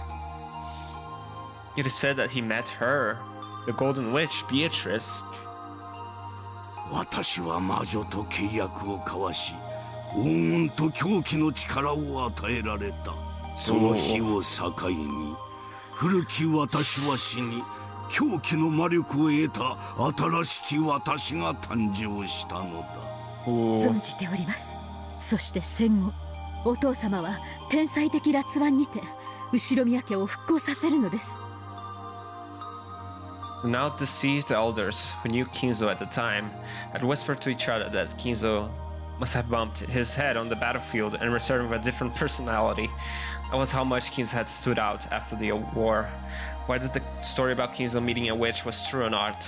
Speaker 1: It is said that he met her, the Golden Witch, Beatrice,
Speaker 10: 私は魔女と契約を交わし黄金と狂気の力を与えられた。その日を境に古き私は死に狂気の魔力を得た新しき私が誕生したのだ。
Speaker 9: 存じております。そして戦後お父様は天才的辣腕にて後宮家を復興させるのです。
Speaker 1: The now deceased elders, who knew Kinzo at the time, had whispered to each other that Kinzo must have bumped his head on the battlefield and returned with a different personality. That was how much Kinzo had stood out after the war. Whether the story about Kinzo meeting a witch was true or not,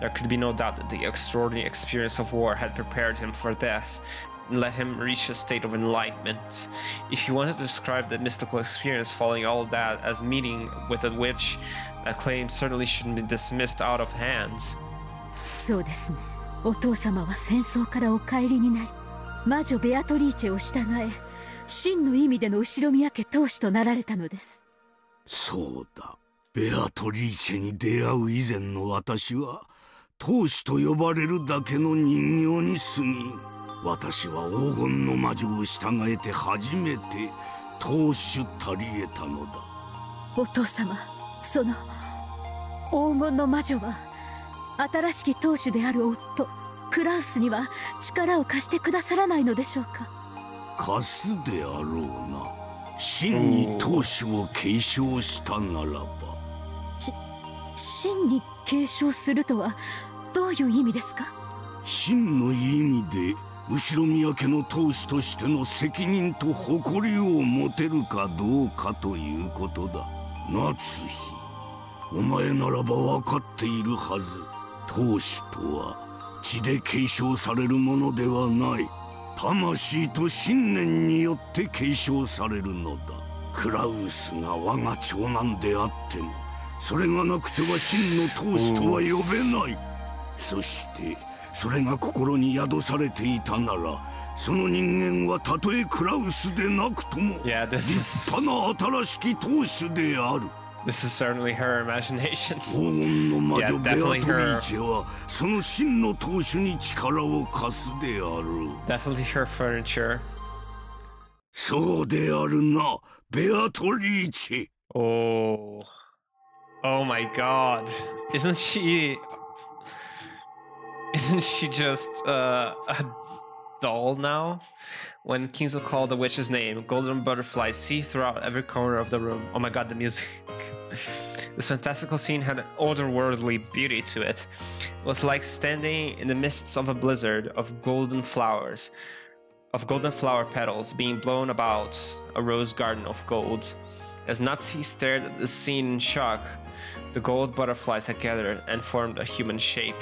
Speaker 1: there could be no doubt that the extraordinary experience of war had prepared him for death and let him reach a state of enlightenment. If you wanted to describe the mystical experience following all of that as meeting with a witch, that claim certainly shouldn't be dismissed out of hands.
Speaker 9: そうですね。お父様は戦争からお帰りになり魔女ベアトリーチェを従え真の意味での後ろ宮家当主となられたのです。
Speaker 10: そうだ。ベアトリーチェに出会う以前の私は当主と呼ばれるだけの人形に過ぎ私は黄金の魔女を従えて初めて当主たり得たのだ。
Speaker 9: お父様その黄金の魔女は新しき当主である夫クラウスには力を貸してくださらないのでしょうか。
Speaker 10: 貸すであろうな。真に当主を継承したならば。
Speaker 9: 真に継承するとはどういう意味ですか？
Speaker 10: 真の意味で後ろ宮家の当主としての責任と誇りを持てるかどうかということだ。夏日お前ならば分かっているはず。当主とは血で継承されるものではない。魂と信念によって継承されるのだ。クラウスが我が長男であってもそれがなくては真の当主とは呼べない。そしてそれが心に宿されていたならその人間はたとえクラウスでなくとも立派な新しき当主である
Speaker 1: This is certainly her imagination.
Speaker 10: 黄[laughs] 金の魔女ベアトリーチェはその真の当主に力を貸すである。
Speaker 1: Definitely her furniture.
Speaker 10: そうであるな、ベアトリーチェ。
Speaker 1: Oh. Oh my god. Isn't she. Isn't she just uh, a doll now? When Kinzo called the witch's name, golden butterflies see throughout every corner of the room. Oh my god, the music. [laughs] this fantastical scene had an otherworldly beauty to it. It was like standing in the midst of a blizzard of golden flowers, of golden flower petals being blown about a rose garden of gold. As Natsuhi stared at the scene in shock, the gold butterflies had gathered and formed a human shape.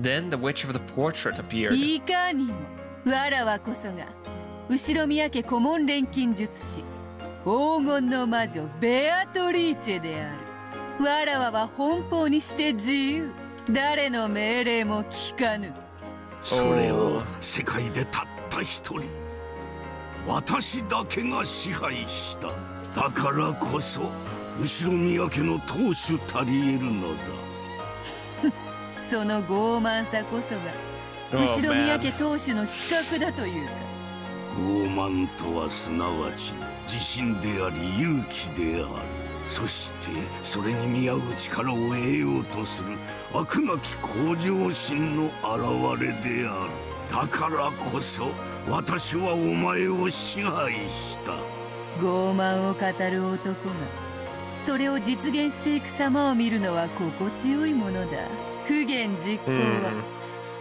Speaker 1: Then the witch of the portrait appeared.
Speaker 5: いかにも。わらわこそが後ろ宮家顧問錬金術師黄金の魔女ベアトリーチェである。わらわは奔放にして自由。誰の命令も聞かぬ。
Speaker 10: それを世界でたった一人私だけが支配した。だからこそ後ろ宮家の当主たり得るのだ
Speaker 5: その傲慢さこそが
Speaker 10: Oh,
Speaker 5: 後ろ宮.家当主の資格だという。か
Speaker 10: 傲慢とはすなわち自信であり勇気である。そしてそれに見合う力を得ようとする悪なき向上心の表れである。だからこそ私はお前を支配した。
Speaker 5: 傲慢を語る男がそれを実現していく様を見るのは心地よいものだ不言実行は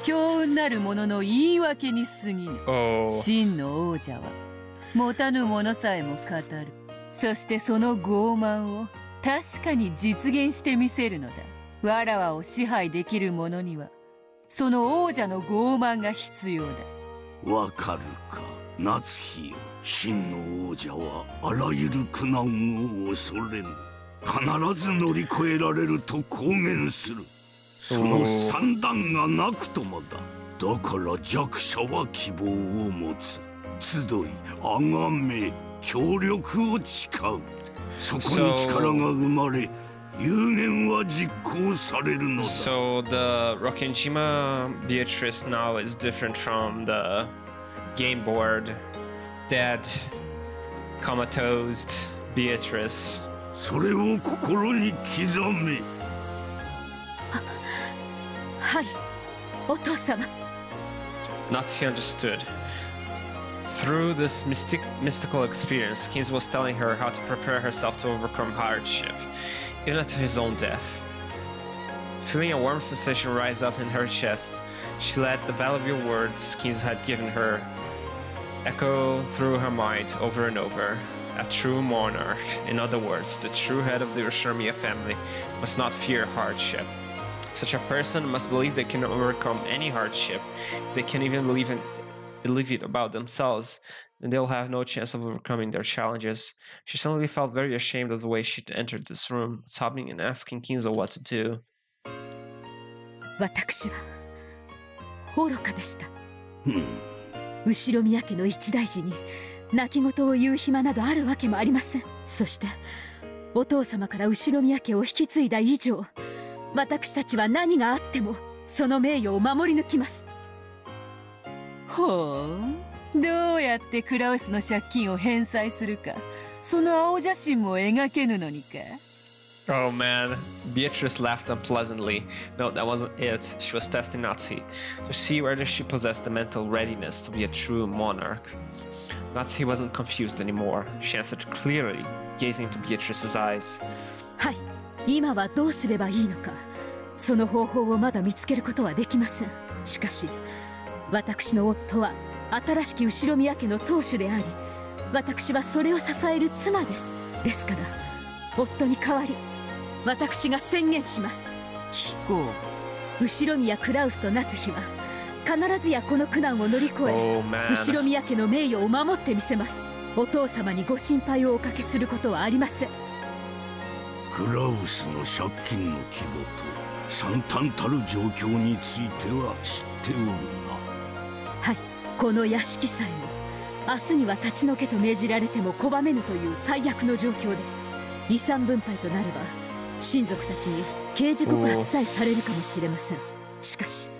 Speaker 5: 強運なる者の言い訳に過ぎぬ
Speaker 1: Oh.
Speaker 5: 真の王者は持たぬ者さえも語る。そしてその傲慢を確かに実現してみせるのだ。
Speaker 11: わらわを支配できる者にはその王者の傲慢が必要
Speaker 10: だ。わかるか。夏日よ真の王者はあらゆる苦難を恐れぬ必ず乗り越えられると公言するその算段がなくともだだから弱者は希望を持つ集いあがめ協力を誓うそこに力が生まれ、有言は実行されるのだ
Speaker 1: So the Rokkenjima Beatrice now is different from the game board dead comatose Beatrice
Speaker 10: それを心に刻め
Speaker 1: Natsuhi understood. Through this mystic, mystical experience, Kinzo was telling her how to prepare herself to overcome hardship, even at his own death. Feeling a warm sensation rise up in her chest, she let the valuable words Kinzo had given her echo through her mind over and over. A true monarch, in other words, the true head of the Ushiromiya family, must not fear hardship. Such a person must believe they can overcome any hardship. If they can even believe in believe it about themselves, then they'll have no chance of overcoming their challenges. She suddenly felt very ashamed of the way she'd entered this room, sobbing and asking Kinzo what to do.
Speaker 9: 私は愚かでした。後宮家の一大事に泣き言を言う暇などあるわけもありません。そしてお父様から後宮家を引き継いだ以上、 私たちは何があってもその名誉を守り抜きます
Speaker 11: ほうどうやってクラウスの借金を返済するかその青写真も描けぬのにか
Speaker 1: Oh man, Beatrice laughed unpleasantly. No, that wasn't it. She was testing Natsi to see whether she possessed the mental readiness to be a true monarch. Natsi wasn't confused anymore. She answered clearly, gazing into Beatrice's eyes.
Speaker 9: はい、今はどうすればいいのか。その方法をまだ見つけることはできません。しかし私の夫は新しき後宮家の当主であり私はそれを支える妻です。ですから夫に代わり私が宣言します。
Speaker 11: 聞こ
Speaker 9: う。後宮クラウスと夏日は必ずやこの苦難を乗り越え、oh, 後宮家の名誉を守ってみせます。お父様にご心配をおかけすることはありません
Speaker 10: クラウスの借金の規模と惨憺たる状況については知っておるな。
Speaker 9: はいこの屋敷さえも明日には立ち退けと命じられても拒めぬという最悪の状況です。遺産分配となれば親族たちに刑事告発さえされるかもしれません。しかし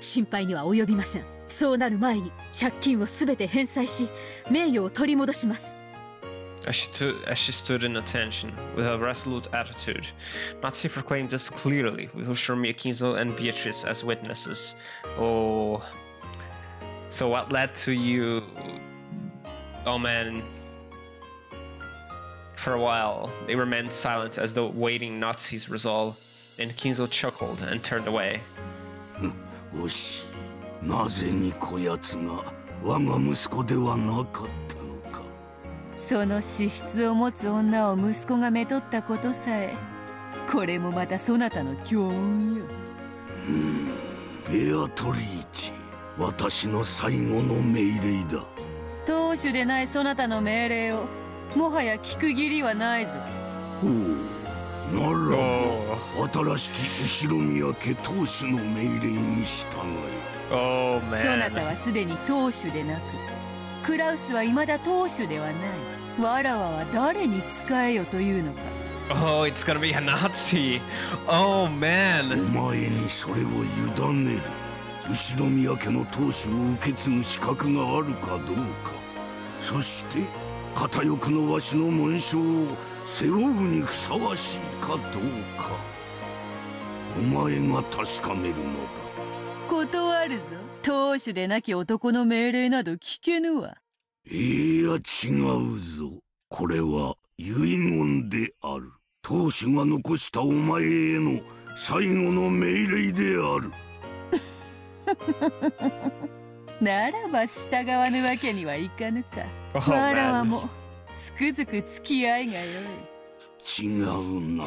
Speaker 9: 心配には及びません。そうなる前に借金を全て返済し名誉を取り戻します。
Speaker 1: As she, to, as she, stood in attention, with a resolute attitude, Nazi proclaimed this clearly, with Ushiromiya Kinzo and Beatrice as witnesses. Oh. So, what led to you. Oh man. For a while, they remained silent as though waiting Nazis resolve. Then Kinzo chuckled and turned away. [laughs]
Speaker 10: なぜにこやつが我が息子ではなかっ
Speaker 11: その資質を持つ女を息子がめとったことさえこれもまたそなたの強運よ。
Speaker 10: うん。ベアトリーチ。私の最後の命令だ。
Speaker 11: 当主でないそなたの命令をもはや聞く義理はないぞ。
Speaker 10: ほう。ならば新しき後ろ宮家当主の命令に従
Speaker 1: え、oh,
Speaker 11: そなたはすでに当主でなくクラウスは未だ当主ではないわらわは誰に仕えよというのか
Speaker 1: ？Oh, it's gonna be a Nazi. Oh, man.
Speaker 10: お前にそれを委ねる。後ろ宮家の当主を受け継ぐ資格があるかどうか。そして、片翼のわしの紋章を背負うにふさわしいかどうか。お前が確かめるのだ。
Speaker 11: 断るぞ。当主でなき男の命令など聞けぬわ。
Speaker 10: いや違うぞ。これは遺言である。当主が残したお前への最後の命令である。[laughs]
Speaker 11: ならば従わぬわけにはいかぬか、[laughs] oh, わらわもつくづく付き合いがよい。
Speaker 10: 違うな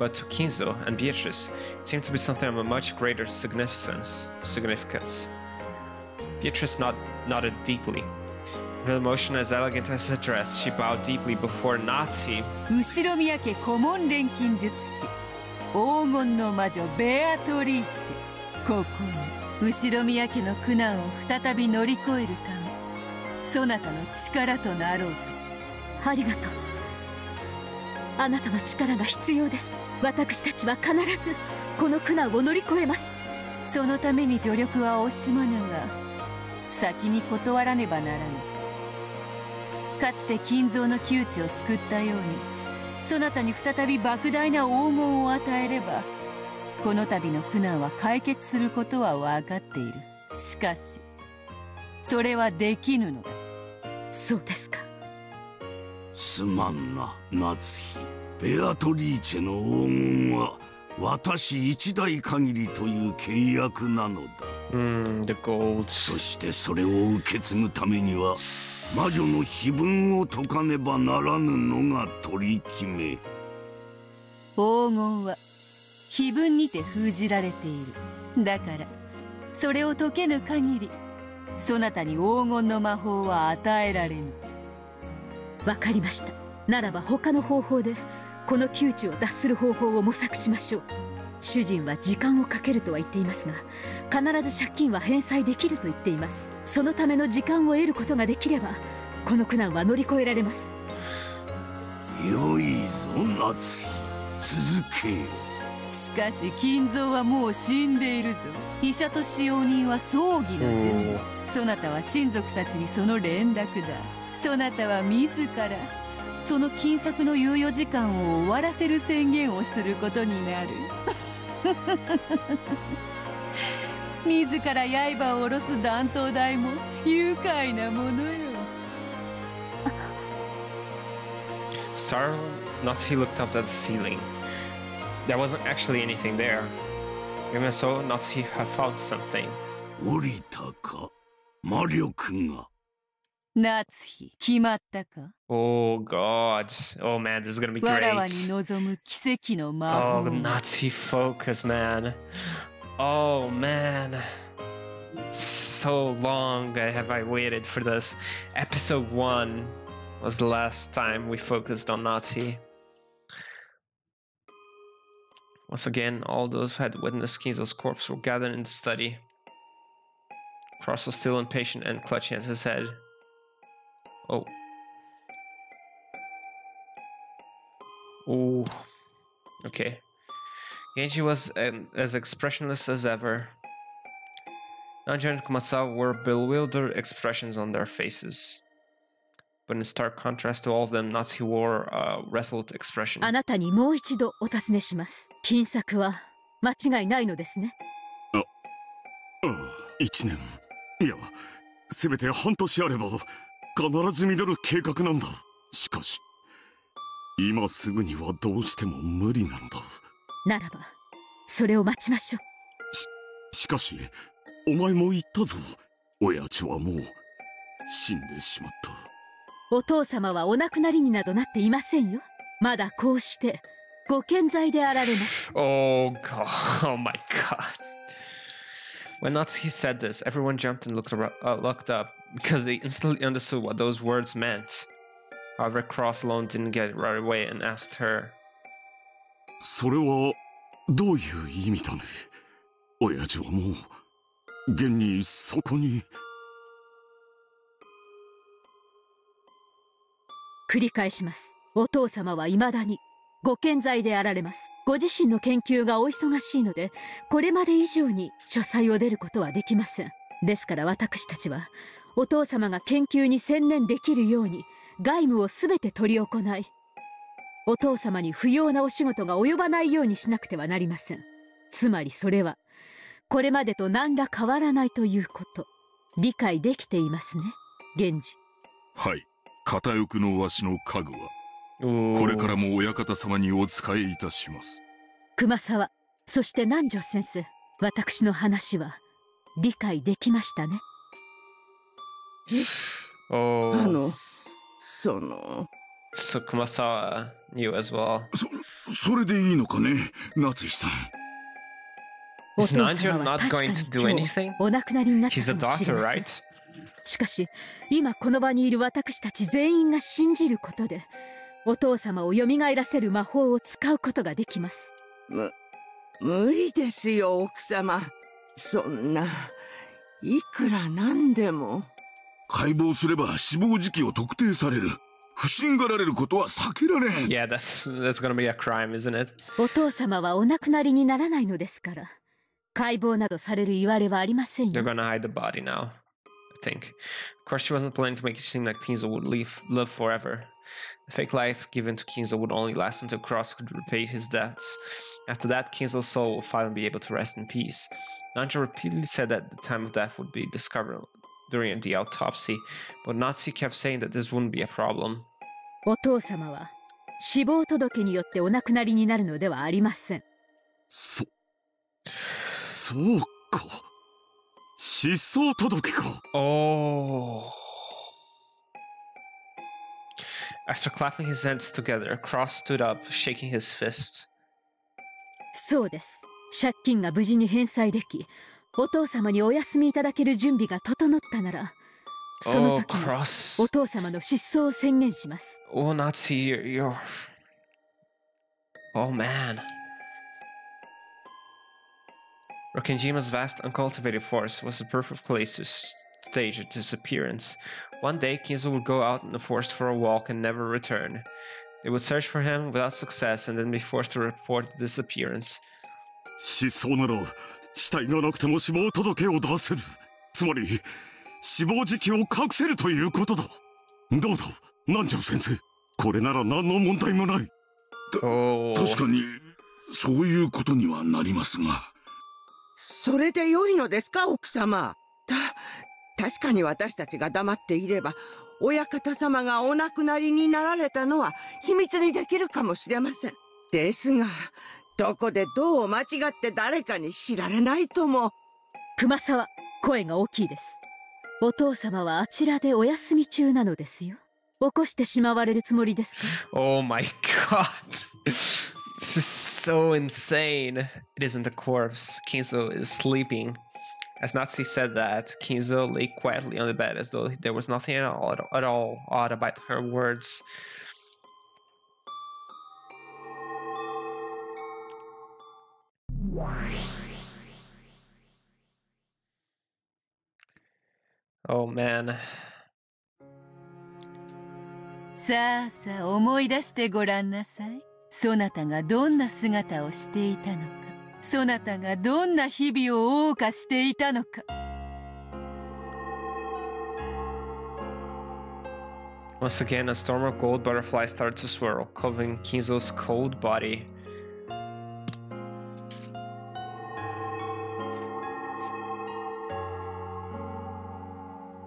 Speaker 1: but to Kinzo and Beatrice, it seemed to be something of a much greater significance. Significance. Beatrice nod, nodded deeply. With emotion as elegant as her dress, she bowed deeply before Nazi.
Speaker 11: 後ろ宮家顧問錬金術師黄金の魔女ベアトリーチェここに後ろ宮家の苦難を再び乗り越えるためそなたの力となろうぞ
Speaker 9: ありがとうあなたの力が必要です私たちは必ずこの苦難を乗り越えます。
Speaker 11: そのために助力は惜しまぬが先に断らねばならぬ。かつて金蔵の窮地を救ったようにそなたに再び莫大な黄金を与えればこの度の苦難は解決することは分かっている。しかしそれはできぬのだ。
Speaker 9: そうですか。
Speaker 12: すまんな夏日ベアトリーチェの黄金は私一代限りという契約なのだ。
Speaker 1: Mm, the gold.
Speaker 12: そしてそれを受け継ぐためには魔女の碑文を解かねばならぬのが取り決め。
Speaker 11: 黄金は碑文にて封じられている。だからそれを解けぬ限りそなたに黄金の魔法は与えられぬ。
Speaker 9: わかりました。ならば他の方法でこの窮地を脱する方法を模索しましょう。主人は時間をかけるとは言っていますが必ず借金は返済できると言っています。そのための時間を得ることができればこの苦難は乗り越えられます。
Speaker 12: よいぞ夏日続けよ。
Speaker 11: しかし金蔵はもう死んでいるぞ。医者と使用人は葬儀の準備。そなたは親族たちにその連絡だ。そなたは自らその金策の猶予時間を終わらせる宣言をすることになる自ら刃を下ろす断頭台も愉快なものよ
Speaker 1: Startled, Nazi looked up at the ceiling. There wasn't actually anything there. Even so, Nazi had found something.
Speaker 12: 降りたか魔力が
Speaker 11: 夏日決まったか
Speaker 1: Oh God! Oh man, this is gonna be great. Oh, Nazi focus, man. Oh man, so long have I waited for this. Episode one was the last time we focused on Nazi. Once again, all those who had witnessed Kinzo's corpse were gathered in the study. Krauss was still impatient and clutching at his head. Oh, Ooh. Okay. Genji was um, as expressionless as ever. Nanjan and Kumasawa wore bewildered expressions on their faces. But in stark contrast to all of them, Natsuki wore a resolute expression.
Speaker 9: あなたにもう一度お尋ねします金策は間違いないのですね
Speaker 7: ああ一年いやせめて半年あれば必ず実る計画なんだしかし今すぐにはどうしても無理なのだ
Speaker 9: ならばそれを待ちましょう
Speaker 7: しかしお前も言ったぞ親父はもう死んでしまった
Speaker 9: お父様はお亡くなりになどなっていませんよまだこうしてご健在であられます
Speaker 1: Oh god! Oh my god! When Natsuki said this, everyone jumped and looked, ar- uh, looked up because they instantly understood what those words meant. However, Cross alone didn't get right away and asked her,
Speaker 7: それはどういう意味だね？親父はもう現にそこに。
Speaker 9: 繰り返します。お父様は未だにご健在であられます。ご自身の研究がお忙しいのでこれまで以上に書斎を出ることはできません。ですから私たちはお父様が研究に専念できるように外務を全て執り行いお父様に不要なお仕事が及ばないようにしなくてはなりません。つまりそれはこれまでと何ら変わらないということ。理解できていますね。源氏。
Speaker 10: はい。片翼のわしの家具はこれからも親方様にお仕えいたします。
Speaker 9: 熊沢そして南條先生私の話は理解できましたね。
Speaker 1: Oh.
Speaker 8: あのその
Speaker 1: So Kumasawa knew as well.
Speaker 10: それでいいのかね夏日さん
Speaker 9: お
Speaker 1: Is
Speaker 9: 父
Speaker 1: Nanjo
Speaker 9: 様は
Speaker 1: not
Speaker 9: 確か
Speaker 1: going
Speaker 9: に
Speaker 1: to do
Speaker 9: 今
Speaker 1: anything?
Speaker 9: 日お亡くなりになった
Speaker 1: He's a
Speaker 9: かもしれ
Speaker 1: doctor,
Speaker 9: ません
Speaker 1: right?
Speaker 9: しかし今この場にいる私たち全員が信じることでお父様を蘇らせる魔法を使うことができます
Speaker 8: む無理ですよ奥様そんないくらなんでも
Speaker 10: 解剖すれば死亡時期を特定される。不審がられることは避けられん。
Speaker 1: Yeah, that's, that's gonna be a crime, isn't it?
Speaker 9: お父様はお亡くなりにならないのですから。解剖などされる言われはありませんよ。
Speaker 1: They're gonna hide the body now, I think. Of course, she wasn't planning to make it seem like Kinzo would leave, live forever. The fake life given to Kinzo would only last until Krauss could repay his debts. After that, Kinzo's soul would finally be able to rest in peace. Nanjo repeatedly said that the time of death would be discovered. During the autopsy, but Natsu kept saying that this wouldn't be a problem.
Speaker 9: お父様は死亡届によってお亡くなりになるのではありません
Speaker 7: そそうか失踪届か
Speaker 1: Oh. After clapping his hands together, Cross stood up, shaking his fist.
Speaker 9: そうです借金が無事に返済できお父様にお休みいただける準備が整ったならその
Speaker 1: Oh,
Speaker 9: 時.お父様の失踪を宣言します
Speaker 1: Oh, Nazi, you're, you're. Oh, man. Rokenjima's vast, uncultivated forest was the perfect place to stage a disappearance. One day, Kinzo would go out in the forest for a walk and never return. They would search for him without success and then be forced to report the disappearance.
Speaker 7: 失踪なら死体がなくても死亡届を出せるつまり死亡時期を隠せるということだ。どうだ？南條先生これなら何の問題もない。
Speaker 10: 確かにそういうことにはなりますが。
Speaker 8: それで良いのですか奥様。た確かに私たちが黙っていれば親方様がお亡くなりになられたのは秘密にできるかもしれません。ですがどこでどう間違って誰かに知られないとも
Speaker 9: 熊沢声が大きいですお父様はあちらでお休み中なのですよ起こしてしまわれるつもりですか
Speaker 1: Oh my god. this is so insane. It isn't a corpse. Kinzo is sleeping. As Natsu said that, Kinzo lay quietly on the bed as though there was nothing at all, at all odd about her words. Oh man.
Speaker 11: さあさあ思い出してごらんなさいそなたがどんな姿をしていたのかそなたがどんな日々を謳歌していたのか
Speaker 1: Once again, a storm of gold butterflies started to swirl, covering Kinzo's cold body.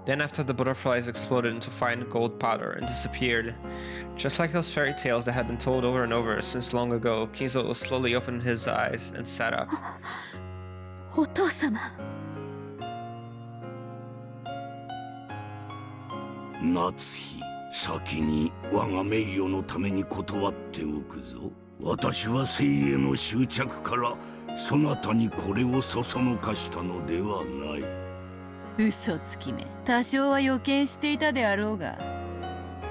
Speaker 1: Then, after the butterflies exploded into fine gold powder and disappeared, just like those fairy tales that had been told over and over since long ago, Kinzo slowly opened his eyes and sat up. [gasps]
Speaker 9: お父様
Speaker 12: 夏日先に我が名誉のために断っておくぞ私は生への執着からそなたにこれをそそのかしたのではない
Speaker 11: 嘘つきめ多少は予見していたであろうが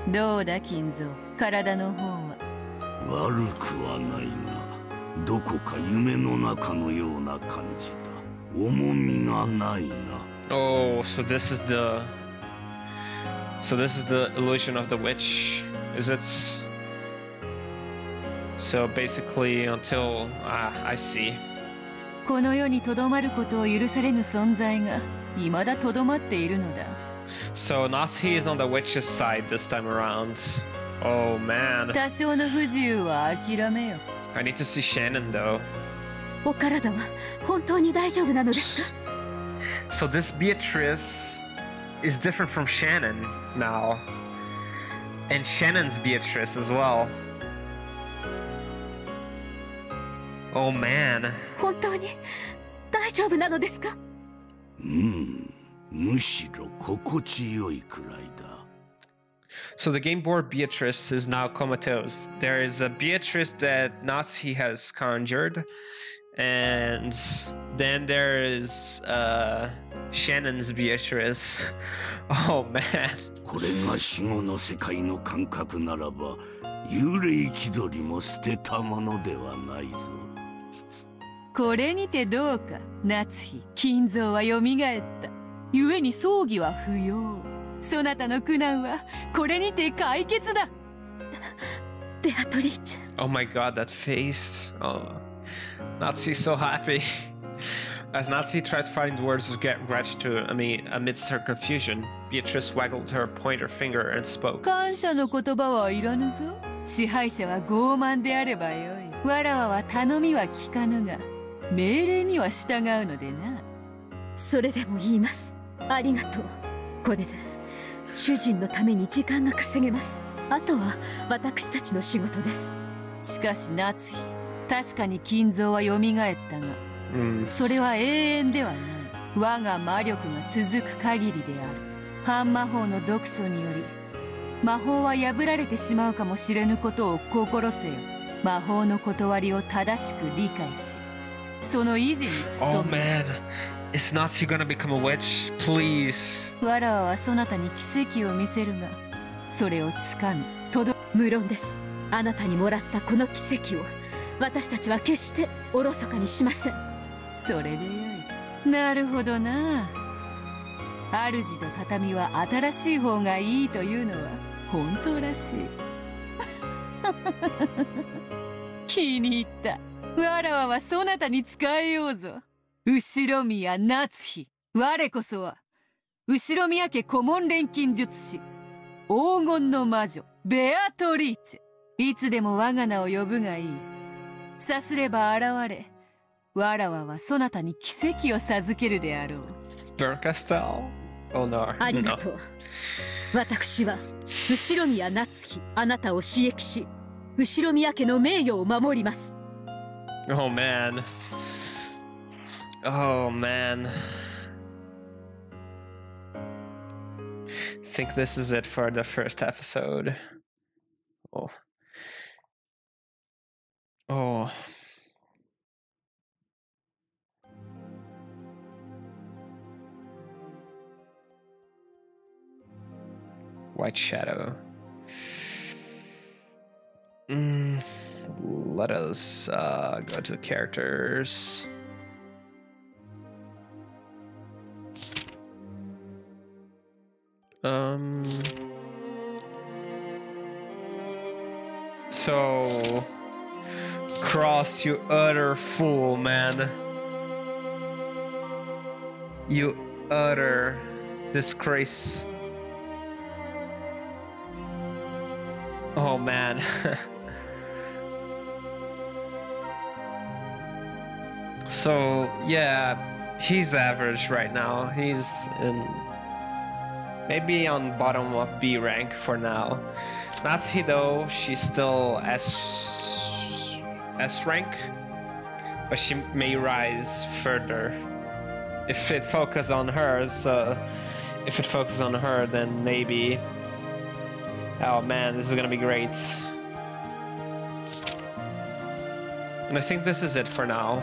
Speaker 11: どうだ金蔵体の方は
Speaker 12: 悪くはないがどこか夢の中のような感じだ重みがないな
Speaker 1: Oh, so this is the. So this is the illusion of the witch, is it? So basically, until. Ah, I see.
Speaker 11: この世にとどまることを許されぬ存在が未だとどまっているのだ
Speaker 1: So Nazi is on the witch's side this time around. Oh man.
Speaker 11: 多少の不自由は諦めよ
Speaker 1: I need to see Shannon though.
Speaker 9: お体は本当に大丈夫なのですか
Speaker 1: So this Beatrice is different from Shannon now. And Shannon's Beatrice as well. Oh man.
Speaker 9: 本当に大丈夫なのですか
Speaker 12: うんむしろ心地よいくらいだ
Speaker 1: So the game board Beatrice is now comatose. There is a Beatrice that Nazi has conjured, and then there is uh, Shannon's Beatrice. [laughs] Oh man.
Speaker 12: これが死後の世界の感覚ならば幽霊気取りも捨てたものではないぞ
Speaker 11: これにてどうか夏日金蔵はよみがえった故に葬儀は不要そなたの苦難はこれにて解決だ
Speaker 9: ベアトリーチェ
Speaker 1: Oh my god, that face. Oh. Nazi's so happy. As Nazi tried to find words to get gratitude, I mean, amidst her confusion, Beatrice waggled her pointer finger and spoke.
Speaker 11: 感謝の言葉はいらぬぞ支配者は傲慢であればよいわらわは頼みは聞かぬが命令には従うのでな。
Speaker 9: それでも言います。ありがとう。これで主人のために時間が稼げます。あとは私たちの仕事です。
Speaker 11: しかし夏日。確かに金蔵はよみがえったが、
Speaker 1: うん、
Speaker 11: それは永遠ではない。我が魔力が続く限りである。半魔法の毒素により。魔法は破られてしまうかもしれぬことを心せよ。魔法の断りを正しく理解しその維持に
Speaker 1: Oh
Speaker 11: 努め
Speaker 1: man. Is Nazi gonna become a witch? Please.
Speaker 11: わらわはそなたに奇跡を見せるがそれをつかみ届
Speaker 9: 無論です。あなたにもらったこの奇跡を私たちは決しておろそかにしません。
Speaker 11: それでよい。なるほどな。主と畳は新しい方がいいというのは本当らしい。[laughs] 気に入ったわらわはそなたに仕えようぞ後ろ宮夏日我こそは後ろ宮家顧問錬金術師黄金の魔女ベアトリーチェいつでも我が名を呼ぶがいいさすれば現れわらわはそなたに奇跡を授けるであろう
Speaker 1: Burn Castell? Oh no.
Speaker 9: ありが.とう私は後ろ宮夏日あなたを刺激し後ろ宮家の名誉を守ります
Speaker 1: Oh man. Oh man. I Think this is it for the first episode. Oh. Oh. White Shadow. Mm, let us uh, go to the characters. Um. So, Krauss, you utter fool, man. You utter disgrace. Oh man. [laughs] so, yeah, he's average right now. He's in maybe on bottom of B rank for now. Natsuhi though, she's still S S rank, but she may rise further if it focus on her. So if it focuses on her, then maybe. Oh man, this is gonna be great. And I think this is it for now.